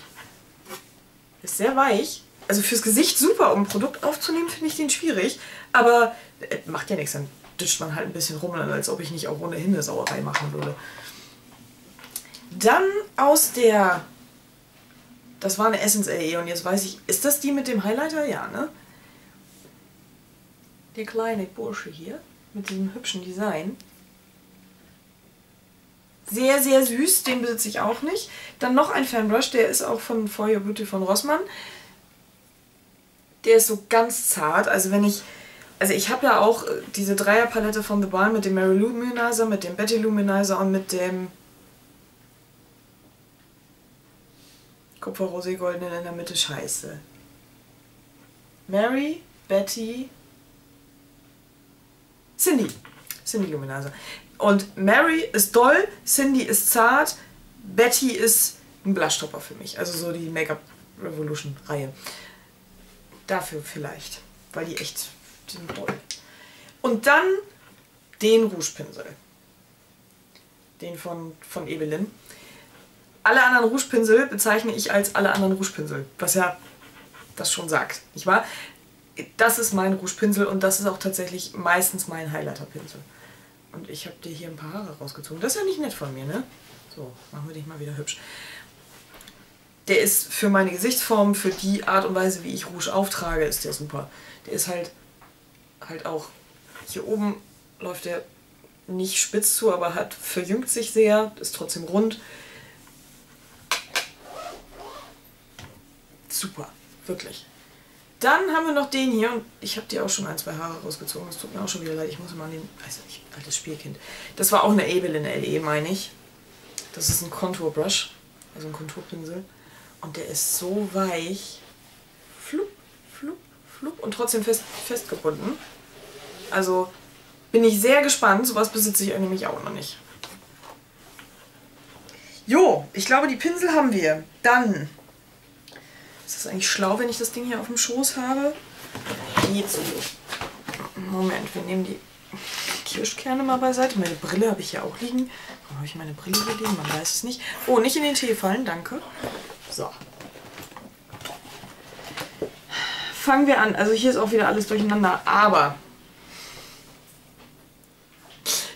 Ist sehr weich. Also fürs Gesicht super, um ein Produkt aufzunehmen, finde ich den schwierig. Aber äh, macht ja nichts, dann discht man halt ein bisschen rum, als ob ich nicht auch ohnehin eine Sauerei machen würde. Dann aus der das war eine Essence LE und jetzt weiß ich, ist das die mit dem Highlighter? Ja, ne? Der kleine Bursche hier mit diesem hübschen Design. Sehr, sehr süß, den besitze ich auch nicht. Dann noch ein Fanbrush, der ist auch von For Your Beauty von Rossmann. Der ist so ganz zart, also wenn ich... Also ich habe ja auch diese Dreierpalette von The Balm mit dem Mary Luminizer, mit dem Betty Luminizer und mit dem Kupfer, Rosé, in der Mitte, scheiße. Mary, Betty, Cindy. Cindy Luminase. Und Mary ist doll, Cindy ist zart, Betty ist ein Blushtopper für mich. Also so die Make-up Revolution Reihe. Dafür vielleicht, weil die echt sind doll. Und dann den Rougepinsel. Den von, von Evelyn alle anderen Rougepinsel bezeichne ich als alle anderen Rougepinsel, was ja das schon sagt, nicht wahr? Das ist mein Rougepinsel und das ist auch tatsächlich meistens mein Highlighterpinsel. Und ich habe dir hier ein paar Haare rausgezogen. Das ist ja nicht nett von mir, ne? So, machen wir dich mal wieder hübsch. Der ist für meine Gesichtsform, für die Art und Weise, wie ich Rouge auftrage, ist der super. Der ist halt, halt auch, hier oben läuft der nicht spitz zu, aber hat verjüngt sich sehr, ist trotzdem rund. super, wirklich. Dann haben wir noch den hier und ich habe dir auch schon ein, zwei Haare rausgezogen. Das tut mir auch schon wieder leid. Ich muss mal an den, weiß nicht, altes Spielkind. Das war auch eine Abel in LE, meine ich. Das ist ein Contour-Brush, also ein Konturpinsel. Und der ist so weich. Flup, flup, flup und trotzdem fest, festgebunden. Also bin ich sehr gespannt. Sowas besitze ich nämlich auch noch nicht. Jo, ich glaube, die Pinsel haben wir. Dann ist das eigentlich schlau, wenn ich das Ding hier auf dem Schoß habe? Geht so. Moment, wir nehmen die Kirschkerne mal beiseite. Meine Brille habe ich ja auch liegen. Warum habe ich meine Brille hier liegen? Man weiß es nicht. Oh, nicht in den Tee fallen, danke. So. Fangen wir an. Also hier ist auch wieder alles durcheinander. Aber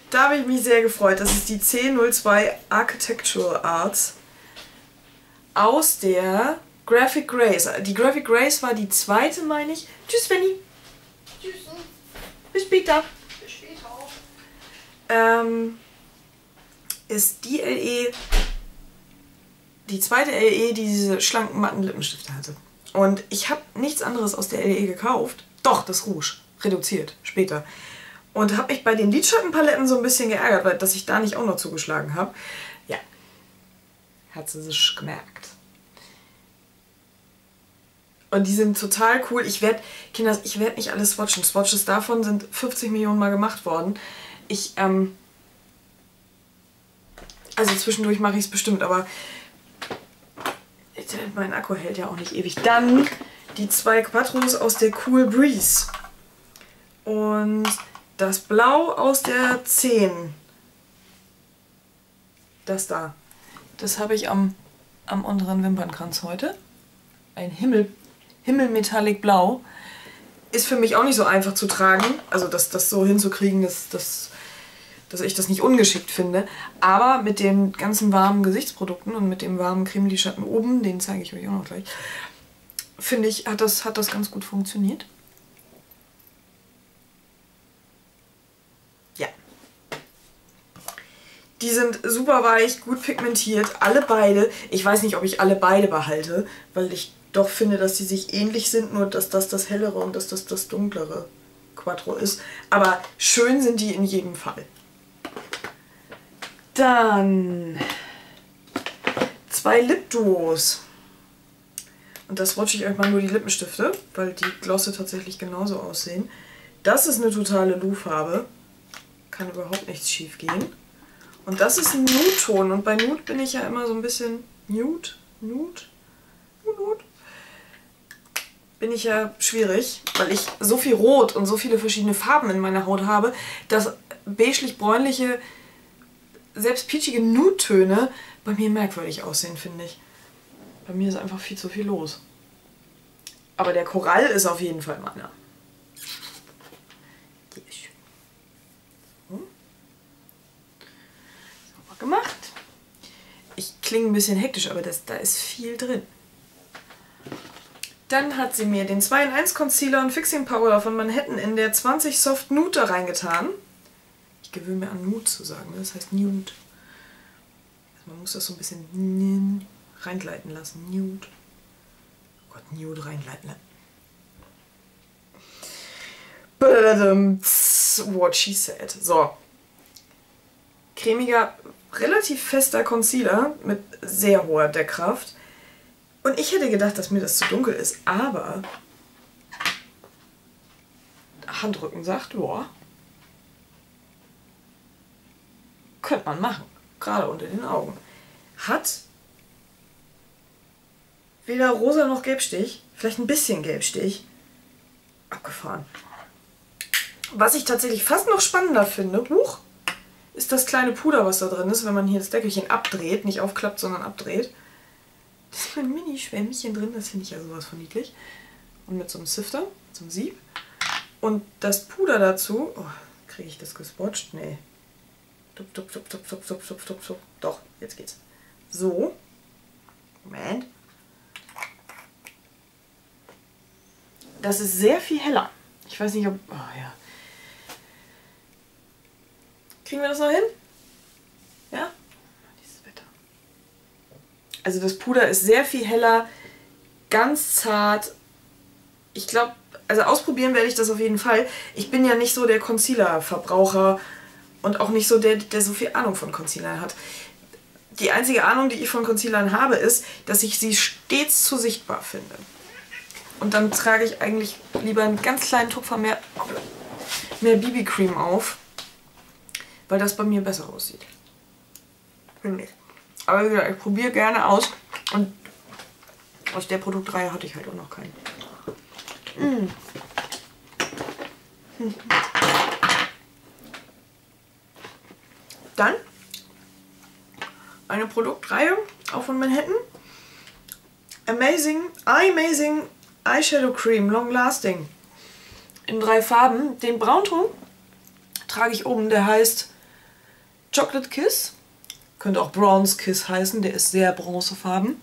da habe ich mich sehr gefreut. Das ist die C02 Architectural Arts aus der Graphic Grace. Die Graphic Grace war die zweite, meine ich. Tschüss, Fanny. Tschüss. Bis später. Bis später. Ähm, ist die LE, die zweite LE, die diese schlanken, matten Lippenstifte hatte. Und ich habe nichts anderes aus der LE gekauft. Doch, das Rouge. Reduziert. Später. Und habe mich bei den Lidschattenpaletten so ein bisschen geärgert, weil, dass ich da nicht auch noch zugeschlagen habe. Ja. Hat sie sich gemerkt. Und die sind total cool. Ich werde, Kinder, ich werde nicht alles swatchen. Swatches davon sind 50 Millionen Mal gemacht worden. Ich, ähm, also zwischendurch mache ich es bestimmt, aber mein Akku hält ja auch nicht ewig. Dann die zwei Quattros aus der Cool Breeze. Und das Blau aus der 10. Das da. Das habe ich am, am unteren Wimpernkranz heute. Ein Himmel, Himmelmetallic Blau. Ist für mich auch nicht so einfach zu tragen. Also das, das so hinzukriegen, dass, dass, dass ich das nicht ungeschickt finde. Aber mit den ganzen warmen Gesichtsprodukten und mit dem warmen Cremelidschatten oben, den zeige ich euch auch noch gleich, finde ich, hat das, hat das ganz gut funktioniert. Die sind super weich, gut pigmentiert, alle beide. Ich weiß nicht, ob ich alle beide behalte, weil ich doch finde, dass sie sich ähnlich sind, nur dass das das hellere und dass das das dunklere Quattro ist. Aber schön sind die in jedem Fall. Dann zwei Lipduos. Und das watche ich euch mal nur die Lippenstifte, weil die Glosse tatsächlich genauso aussehen. Das ist eine totale Lu-Farbe. Kann überhaupt nichts schief gehen. Und das ist ein Nude-Ton. Und bei Nude bin ich ja immer so ein bisschen... Nude? Nude? Nude? Bin ich ja schwierig, weil ich so viel Rot und so viele verschiedene Farben in meiner Haut habe, dass beiglich-bräunliche, selbst peachige Nude-Töne bei mir merkwürdig aussehen, finde ich. Bei mir ist einfach viel zu viel los. Aber der Korall ist auf jeden Fall meiner. gemacht. Ich klinge ein bisschen hektisch, aber das, da ist viel drin. Dann hat sie mir den 2 in 1 Concealer und Fixing Powder von Manhattan in der 20 Soft Nude reingetan. Ich gewöhne mir an Nude zu sagen, ne? das heißt Nude. Also man muss das so ein bisschen reingleiten lassen. Nude. Oh Gott, Nude reingleiten lassen. What she said. So. Cremiger relativ fester Concealer mit sehr hoher Deckkraft. Und ich hätte gedacht, dass mir das zu dunkel ist, aber Handrücken sagt, boah, könnte man machen, gerade unter den Augen. Hat weder rosa noch Gelbstich, vielleicht ein bisschen Gelbstich, abgefahren. Was ich tatsächlich fast noch spannender finde, huch, ist das kleine Puder, was da drin ist, wenn man hier das Deckelchen abdreht, nicht aufklappt, sondern abdreht. Das ist ein Mini-Schwämmchen drin, das finde ich ja sowas von niedlich. Und mit so einem Sifter, so einem Sieb. Und das Puder dazu, oh, kriege ich das gespotcht? Nee. Tup, tup, tup, tup, tup, tup, tup, tup, tup. Doch, jetzt geht's. So. Moment. Das ist sehr viel heller. Ich weiß nicht, ob... Oh ja. Kriegen wir das noch hin? Ja? Also das Puder ist sehr viel heller, ganz zart. Ich glaube, also ausprobieren werde ich das auf jeden Fall. Ich bin ja nicht so der Concealer-Verbraucher und auch nicht so der, der so viel Ahnung von Concealern hat. Die einzige Ahnung, die ich von Concealern habe, ist, dass ich sie stets zu sichtbar finde. Und dann trage ich eigentlich lieber einen ganz kleinen Tupfer mehr, mehr BB-Cream auf, weil das bei mir besser aussieht. Finde ich. Aber wie gesagt, ich probiere gerne aus und aus der Produktreihe hatte ich halt auch noch keinen. Mm. Dann eine Produktreihe, auch von Manhattan. Amazing, Amazing Eyeshadow Cream, Long Lasting. In drei Farben. Den Braunton trage ich oben, der heißt Chocolate Kiss. Könnte auch Bronze Kiss heißen, der ist sehr bronzefarben.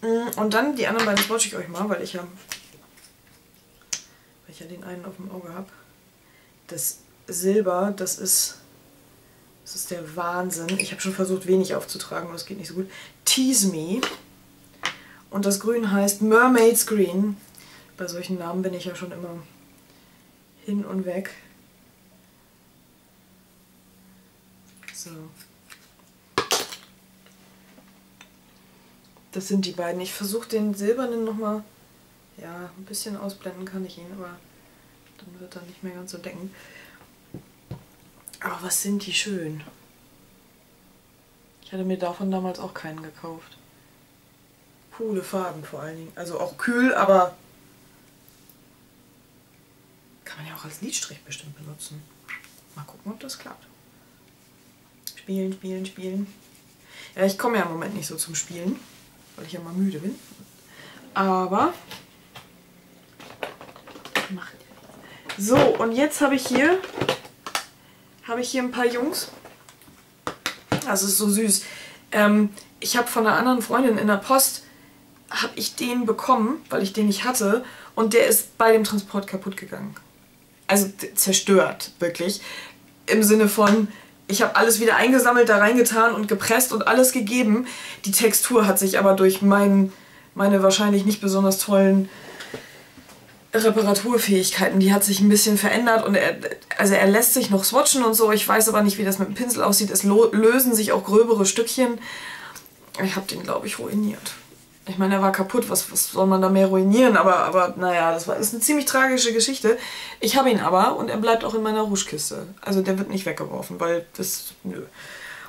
Mm, und dann die anderen beiden swatche ich euch mal, weil ich ja, weil ich ja den einen auf dem Auge habe. Das Silber, das ist, das ist der Wahnsinn. Ich habe schon versucht, wenig aufzutragen, aber es geht nicht so gut. Tease Me. Und das Grün heißt Mermaid's Green. Bei solchen Namen bin ich ja schon immer hin und weg. So. Das sind die beiden. Ich versuche den silbernen nochmal, ja, ein bisschen ausblenden kann ich ihn, aber dann wird er nicht mehr ganz so decken. Aber was sind die schön. Ich hatte mir davon damals auch keinen gekauft. Coole Farben vor allen Dingen. Also auch kühl, aber kann man ja auch als Lidstrich bestimmt benutzen. Mal gucken, ob das klappt. Spielen, spielen, spielen. Ja, ich komme ja im Moment nicht so zum Spielen weil ich ja mal müde bin. Aber so und jetzt habe ich hier habe ich hier ein paar Jungs. Das ist so süß. Ähm, ich habe von einer anderen Freundin in der Post habe ich den bekommen, weil ich den nicht hatte und der ist bei dem Transport kaputt gegangen. Also zerstört, wirklich. Im Sinne von, ich habe alles wieder eingesammelt, da reingetan und gepresst und alles gegeben. Die Textur hat sich aber durch mein, meine wahrscheinlich nicht besonders tollen Reparaturfähigkeiten, die hat sich ein bisschen verändert und er, also er lässt sich noch swatchen und so. Ich weiß aber nicht, wie das mit dem Pinsel aussieht. Es lösen sich auch gröbere Stückchen. Ich habe den, glaube ich, ruiniert. Ich meine, er war kaputt, was, was soll man da mehr ruinieren? Aber, aber naja, das war, ist eine ziemlich tragische Geschichte. Ich habe ihn aber und er bleibt auch in meiner Rouge-Kiste. Also der wird nicht weggeworfen, weil das, nö.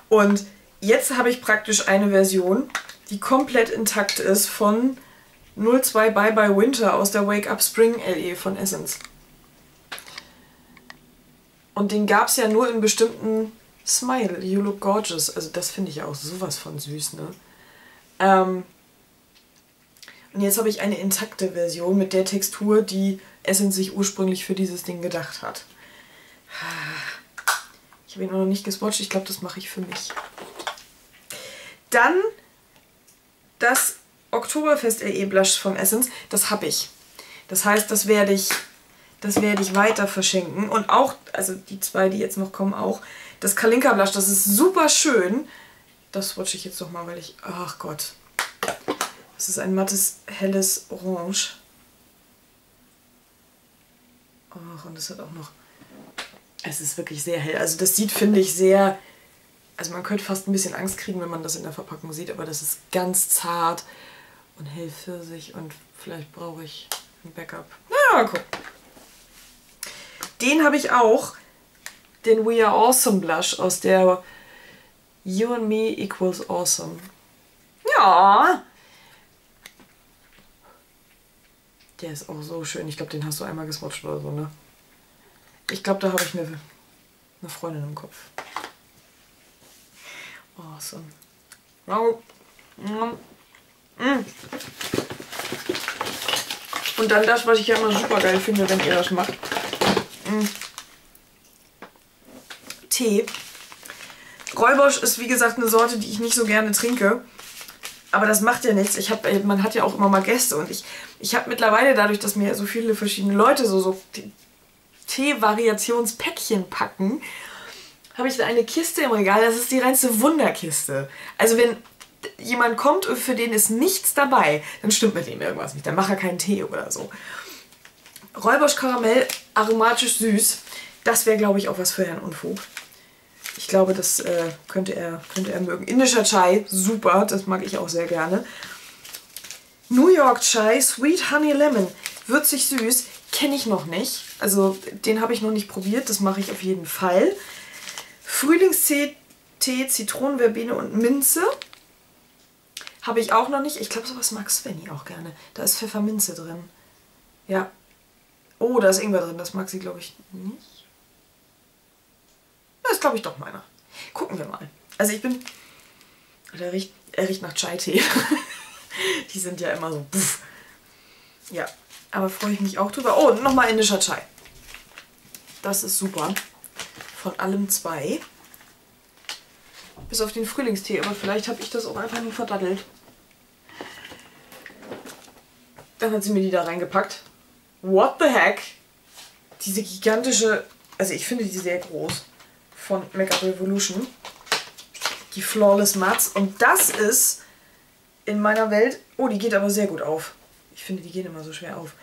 Und jetzt habe ich praktisch eine Version, die komplett intakt ist von 02 Bye Bye Winter aus der Wake Up Spring LE von Essence. Und den gab es ja nur in bestimmten Smile, You Look Gorgeous. Also das finde ich ja auch sowas von süß, ne? Ähm, und jetzt habe ich eine intakte Version mit der Textur, die Essence sich ursprünglich für dieses Ding gedacht hat. Ich habe ihn noch nicht geswatcht, ich glaube, das mache ich für mich. Dann das Oktoberfest LE Blush von Essence, das habe ich. Das heißt, das werde ich, das ich weiter verschenken. Und auch, also die zwei, die jetzt noch kommen, auch. Das Kalinka Blush, das ist super schön. Das swatche ich jetzt doch mal, weil ich, ach Gott, es ist ein mattes, helles Orange. Ach, und es hat auch noch... Es ist wirklich sehr hell. Also das sieht, finde ich, sehr... Also man könnte fast ein bisschen Angst kriegen, wenn man das in der Verpackung sieht, aber das ist ganz zart und hell pfirsich und vielleicht brauche ich ein Backup. Na, mal gucken. Den habe ich auch, den We Are Awesome Blush aus der You and Me Equals Awesome. Ja, Der ist auch so schön. Ich glaube, den hast du einmal geswatcht oder so, ne? Ich glaube, da habe ich eine, eine Freundin im Kopf. Awesome. Wow. Mm. Und dann das, was ich ja immer super geil finde, wenn ihr das macht. Mm. Tee. Räubosch ist wie gesagt eine Sorte, die ich nicht so gerne trinke. Aber das macht ja nichts. Ich hab, man hat ja auch immer mal Gäste und ich, ich habe mittlerweile dadurch, dass mir so viele verschiedene Leute so, so Tee-Variationspäckchen packen, habe ich da eine Kiste im Regal. Das ist die reinste Wunderkiste. Also wenn jemand kommt und für den ist nichts dabei, dann stimmt mit ihm irgendwas nicht. Dann macht er keinen Tee oder so. Räubosch Karamell, aromatisch süß. Das wäre, glaube ich, auch was für Herrn Unfug. Ich glaube, das äh, könnte, er, könnte er mögen. Indischer Chai, super, das mag ich auch sehr gerne. New York Chai, Sweet Honey Lemon, würzig süß, kenne ich noch nicht. Also den habe ich noch nicht probiert, das mache ich auf jeden Fall. Frühlingstee, Tee, Zitronenverbene und Minze. Habe ich auch noch nicht. Ich glaube, sowas mag Svenny auch gerne. Da ist Pfefferminze drin. Ja. Oh, da ist Ingwer drin. Das mag sie, glaube ich, nicht. Das ist, glaube ich, doch meiner. Gucken wir mal. Also ich bin... Der riecht, er riecht nach Chai-Tee. [LAUGHS] Die sind ja immer so... Puff. Ja, aber freue ich mich auch drüber. Oh, nochmal indischer Chai. Das ist super. Von allem zwei. Bis auf den Frühlingstee, aber vielleicht habe ich das auch einfach nur verdattelt. Dann hat sie mir die da reingepackt. What the heck? Diese gigantische, also ich finde die sehr groß, von Makeup Revolution. Die Flawless Mats. Und das ist in meiner Welt, oh, die geht aber sehr gut auf. Ich finde, die gehen immer so schwer auf.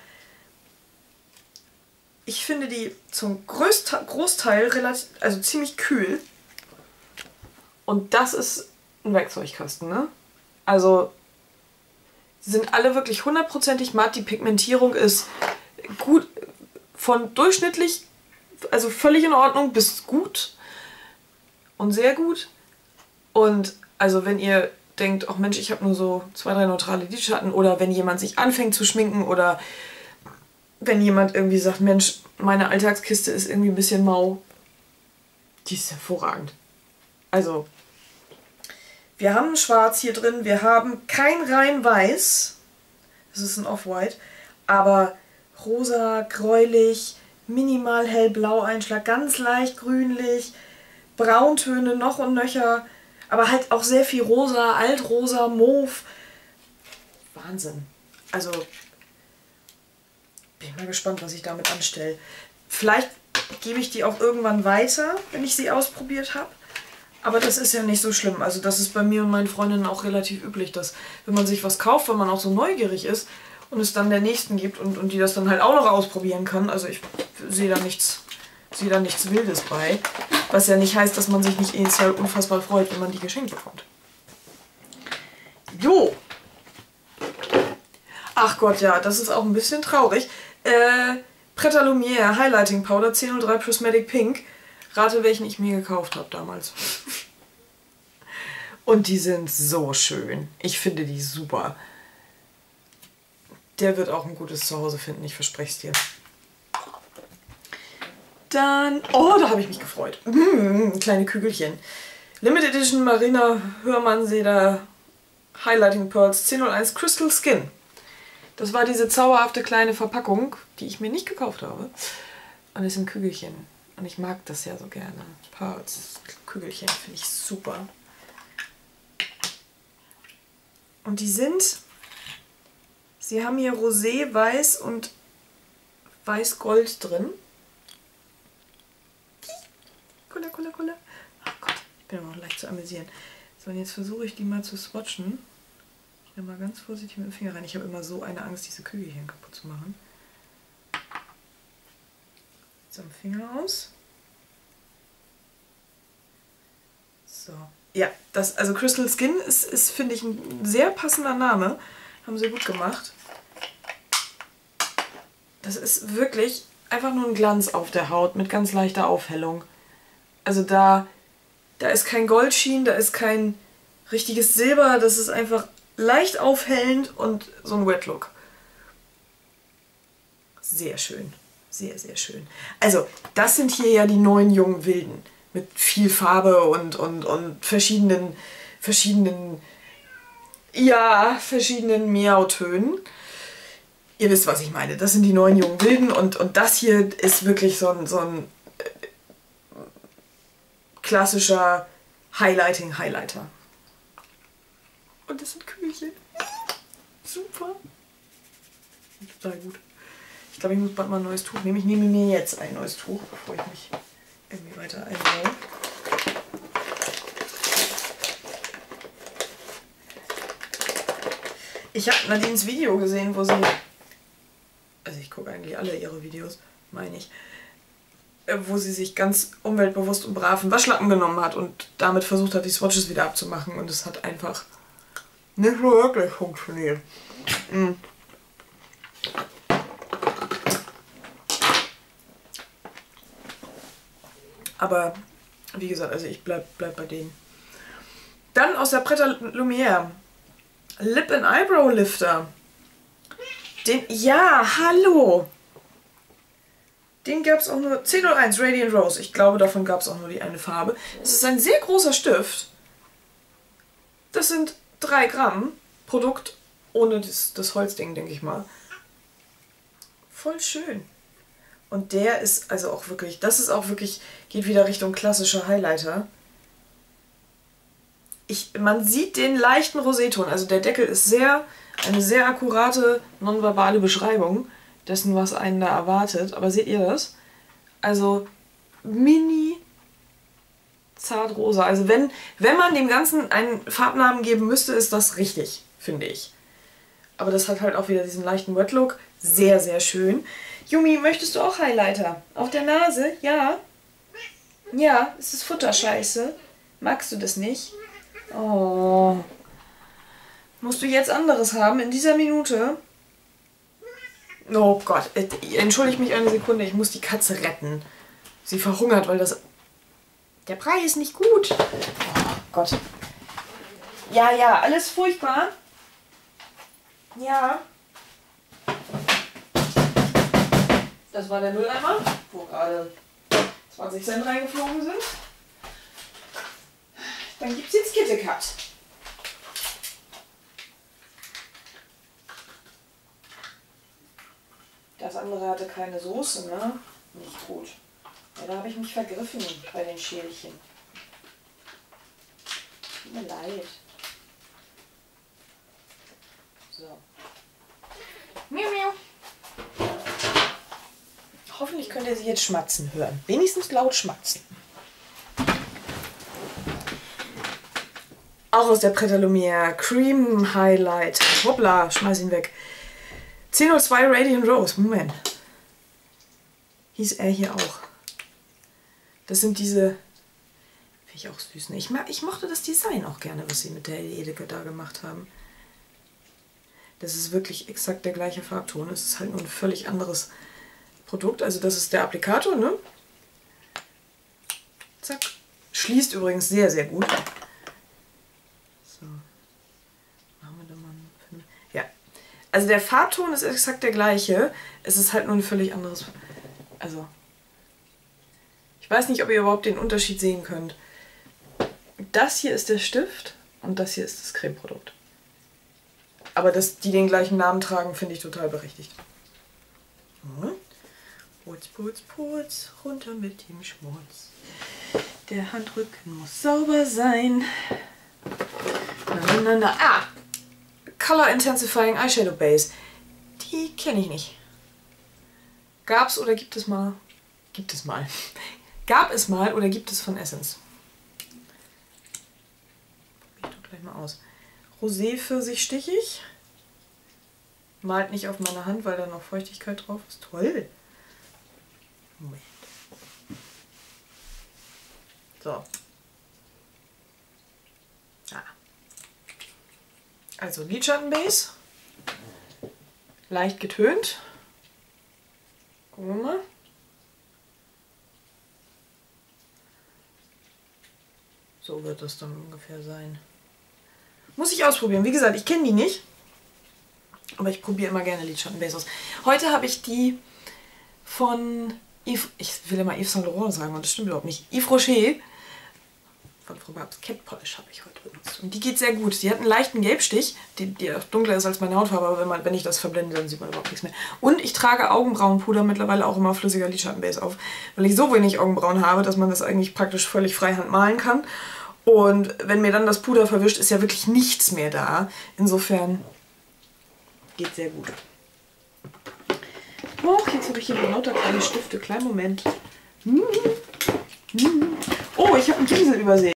Ich finde die zum größten Großteil relativ, also ziemlich kühl. Und das ist ein Werkzeugkasten, ne? Also, sie sind alle wirklich hundertprozentig matt. Die Pigmentierung ist gut, von durchschnittlich, also völlig in Ordnung bis gut und sehr gut. Und also wenn ihr denkt, ach Mensch, ich habe nur so zwei, drei neutrale Lidschatten oder wenn jemand sich anfängt zu schminken oder wenn jemand irgendwie sagt, Mensch, meine Alltagskiste ist irgendwie ein bisschen mau, die ist hervorragend. Also, wir haben schwarz hier drin, wir haben kein rein weiß, das ist ein Off-White, aber rosa, gräulich, minimal hellblau Einschlag, ganz leicht grünlich, Brauntöne noch und nöcher, aber halt auch sehr viel rosa, altrosa, mauve. Wahnsinn. Also bin ich mal gespannt, was ich damit anstelle. Vielleicht gebe ich die auch irgendwann weiter, wenn ich sie ausprobiert habe. Aber das ist ja nicht so schlimm. Also das ist bei mir und meinen Freundinnen auch relativ üblich, dass wenn man sich was kauft, wenn man auch so neugierig ist und es dann der Nächsten gibt und, und die das dann halt auch noch ausprobieren kann. Also ich sehe da nichts, sehe da nichts Wildes bei. Was ja nicht heißt, dass man sich nicht initial unfassbar freut, wenn man die geschenkt bekommt. Jo! Ach Gott, ja, das ist auch ein bisschen traurig. Äh, Preta Lumière Highlighting Powder 1003 Prismatic Pink. Rate, welchen ich mir gekauft habe damals. [LAUGHS] Und die sind so schön. Ich finde die super. Der wird auch ein gutes Zuhause finden, ich verspreche es dir. Dann, oh, da habe ich mich gefreut. Mmh, kleine Kügelchen. Limited Edition Marina Hörmannseder Highlighting Pearls 1001 Crystal Skin. Das war diese zauberhafte kleine Verpackung, die ich mir nicht gekauft habe. Und es sind Kügelchen. Und ich mag das ja so gerne. Pearls, Kügelchen finde ich super. Und die sind, sie haben hier Rosé, Weiß und Weiß-Gold drin. Kulle, kulle, kulle. Ach Gott, ich bin aber auch leicht zu amüsieren. So, und jetzt versuche ich die mal zu swatchen. Ich nehme mal ganz vorsichtig mit dem Finger rein. Ich habe immer so eine Angst, diese Kügelchen kaputt zu machen. Jetzt am Finger aus. So. Ja, das, also Crystal Skin ist, ist finde ich, ein sehr passender Name. Haben sie gut gemacht. Das ist wirklich einfach nur ein Glanz auf der Haut mit ganz leichter Aufhellung. Also da, da ist kein Goldschien, da ist kein richtiges Silber, das ist einfach leicht aufhellend und so ein Wet Look. Sehr schön. Sehr, sehr schön. Also, das sind hier ja die neuen jungen Wilden. Mit viel Farbe und, und, und verschiedenen, verschiedenen, ja, verschiedenen Miautönen. Ihr wisst, was ich meine. Das sind die neuen jungen Wilden und, und das hier ist wirklich so ein, so ein klassischer Highlighting-Highlighter. Und das sind Kügelchen. Super. Total gut. Ich glaube, ich muss bald mal ein neues Tuch nehmen. Ich nehme mir jetzt ein neues Tuch, bevor ich mich irgendwie weiter einbaue. Ich habe Nadines Video gesehen, wo sie... Also ich gucke eigentlich alle ihre Videos, meine ich. Äh, wo sie sich ganz umweltbewusst und brav einen Waschlappen genommen hat und damit versucht hat, die Swatches wieder abzumachen. Und es hat einfach nicht so wirklich funktioniert. Mhm. Aber wie gesagt, also ich bleib, bleib bei denen. Dann aus der Preta Lumière. Lip and Eyebrow Lifter. Den, ja, hallo. Den gab es auch nur 1001 Radiant Rose. Ich glaube, davon gab es auch nur die eine Farbe. Es ist ein sehr großer Stift. Das sind 3 Gramm Produkt ohne das, das Holzding, denke ich mal. Voll schön. Und der ist also auch wirklich, das ist auch wirklich, geht wieder Richtung klassischer Highlighter. Ich, man sieht den leichten Roseton. Also der Deckel ist sehr, eine sehr akkurate, nonverbale Beschreibung dessen, was einen da erwartet. Aber seht ihr das? Also mini zartrosa. Also wenn, wenn man dem Ganzen einen Farbnamen geben müsste, ist das richtig, finde ich. Aber das hat halt auch wieder diesen leichten Wet-Look. Sehr, sehr schön. Yumi, möchtest du auch Highlighter? Auf der Nase? Ja. Ja, ist es Futterscheiße? Magst du das nicht? Oh. Musst du jetzt anderes haben in dieser Minute? Oh Gott, äh, entschuldigt mich eine Sekunde, ich muss die Katze retten. Sie verhungert, weil das... Der Brei ist nicht gut. Oh Gott. Ja, ja, alles furchtbar. Ja. Das war der Mülleimer, wo gerade 20 Cent reingeflogen sind. Dann gibt es jetzt KitKat. Das andere hatte keine Soße, ne? Nicht gut. Ja, da habe ich mich vergriffen bei den Schälchen. Tut mir leid. So. Miau, miau. Hoffentlich könnt ihr sie jetzt schmatzen hören. Wenigstens laut schmatzen. Auch aus der Pret. Cream Highlight. Hoppla, schmeiß ihn weg. 1002 Radiant Rose. Moment. Hieß er hier auch. Das sind diese... Finde ich auch süß. Ne? Ich, ich mochte das Design auch gerne, was sie mit der Edeke da gemacht haben. Das ist wirklich exakt der gleiche Farbton. Es ist halt nur ein völlig anderes Produkt. Also das ist der Applikator, ne? Zack. Schließt übrigens sehr, sehr gut. So. Machen wir da mal einen Ja. Also der Farbton ist exakt der gleiche. Es ist halt nur ein völlig anderes... Also... Ich weiß nicht, ob ihr überhaupt den Unterschied sehen könnt. Das hier ist der Stift und das hier ist das Cremeprodukt. Aber dass die den gleichen Namen tragen, finde ich total berechtigt. Hm. Putz, putz, putz, runter mit dem Schmutz. Der Handrücken muss sauber sein. Na, na, na. Ah! Color Intensifying Eyeshadow Base. Die kenne ich nicht. Gab's oder gibt es mal? Gibt es mal. [LAUGHS] Gab es mal oder gibt es von Essence? Probier ich doch gleich mal aus. Rosé Pfirsich stichig. Malt nicht auf meine Hand, weil da noch Feuchtigkeit drauf ist. Toll. Moment. So. Ah. Also Lidschattenbase. Leicht getönt. Gucken wir mal. So wird das dann ungefähr sein. Muss ich ausprobieren. Wie gesagt, ich kenne die nicht. Aber ich probiere immer gerne Lidschattenbase aus. Heute habe ich die von Yves, ich will immer Yves Saint Laurent sagen und das stimmt überhaupt nicht. Yves Rocher von Frau Babs Cat Polish habe ich heute benutzt. Und die geht sehr gut. Die hat einen leichten Gelbstich, die, die dunkler ist als meine Hautfarbe, aber wenn, man, wenn ich das verblende, dann sieht man überhaupt nichts mehr. Und ich trage Augenbrauenpuder mittlerweile auch immer flüssiger Lidschattenbase auf, weil ich so wenig Augenbrauen habe, dass man das eigentlich praktisch völlig freihand malen kann. Und wenn mir dann das Puder verwischt, ist ja wirklich nichts mehr da. Insofern geht sehr gut. Och, jetzt habe ich hier lauter kleine Stifte. Kleinen Moment. Oh, ich habe einen Pinsel übersehen.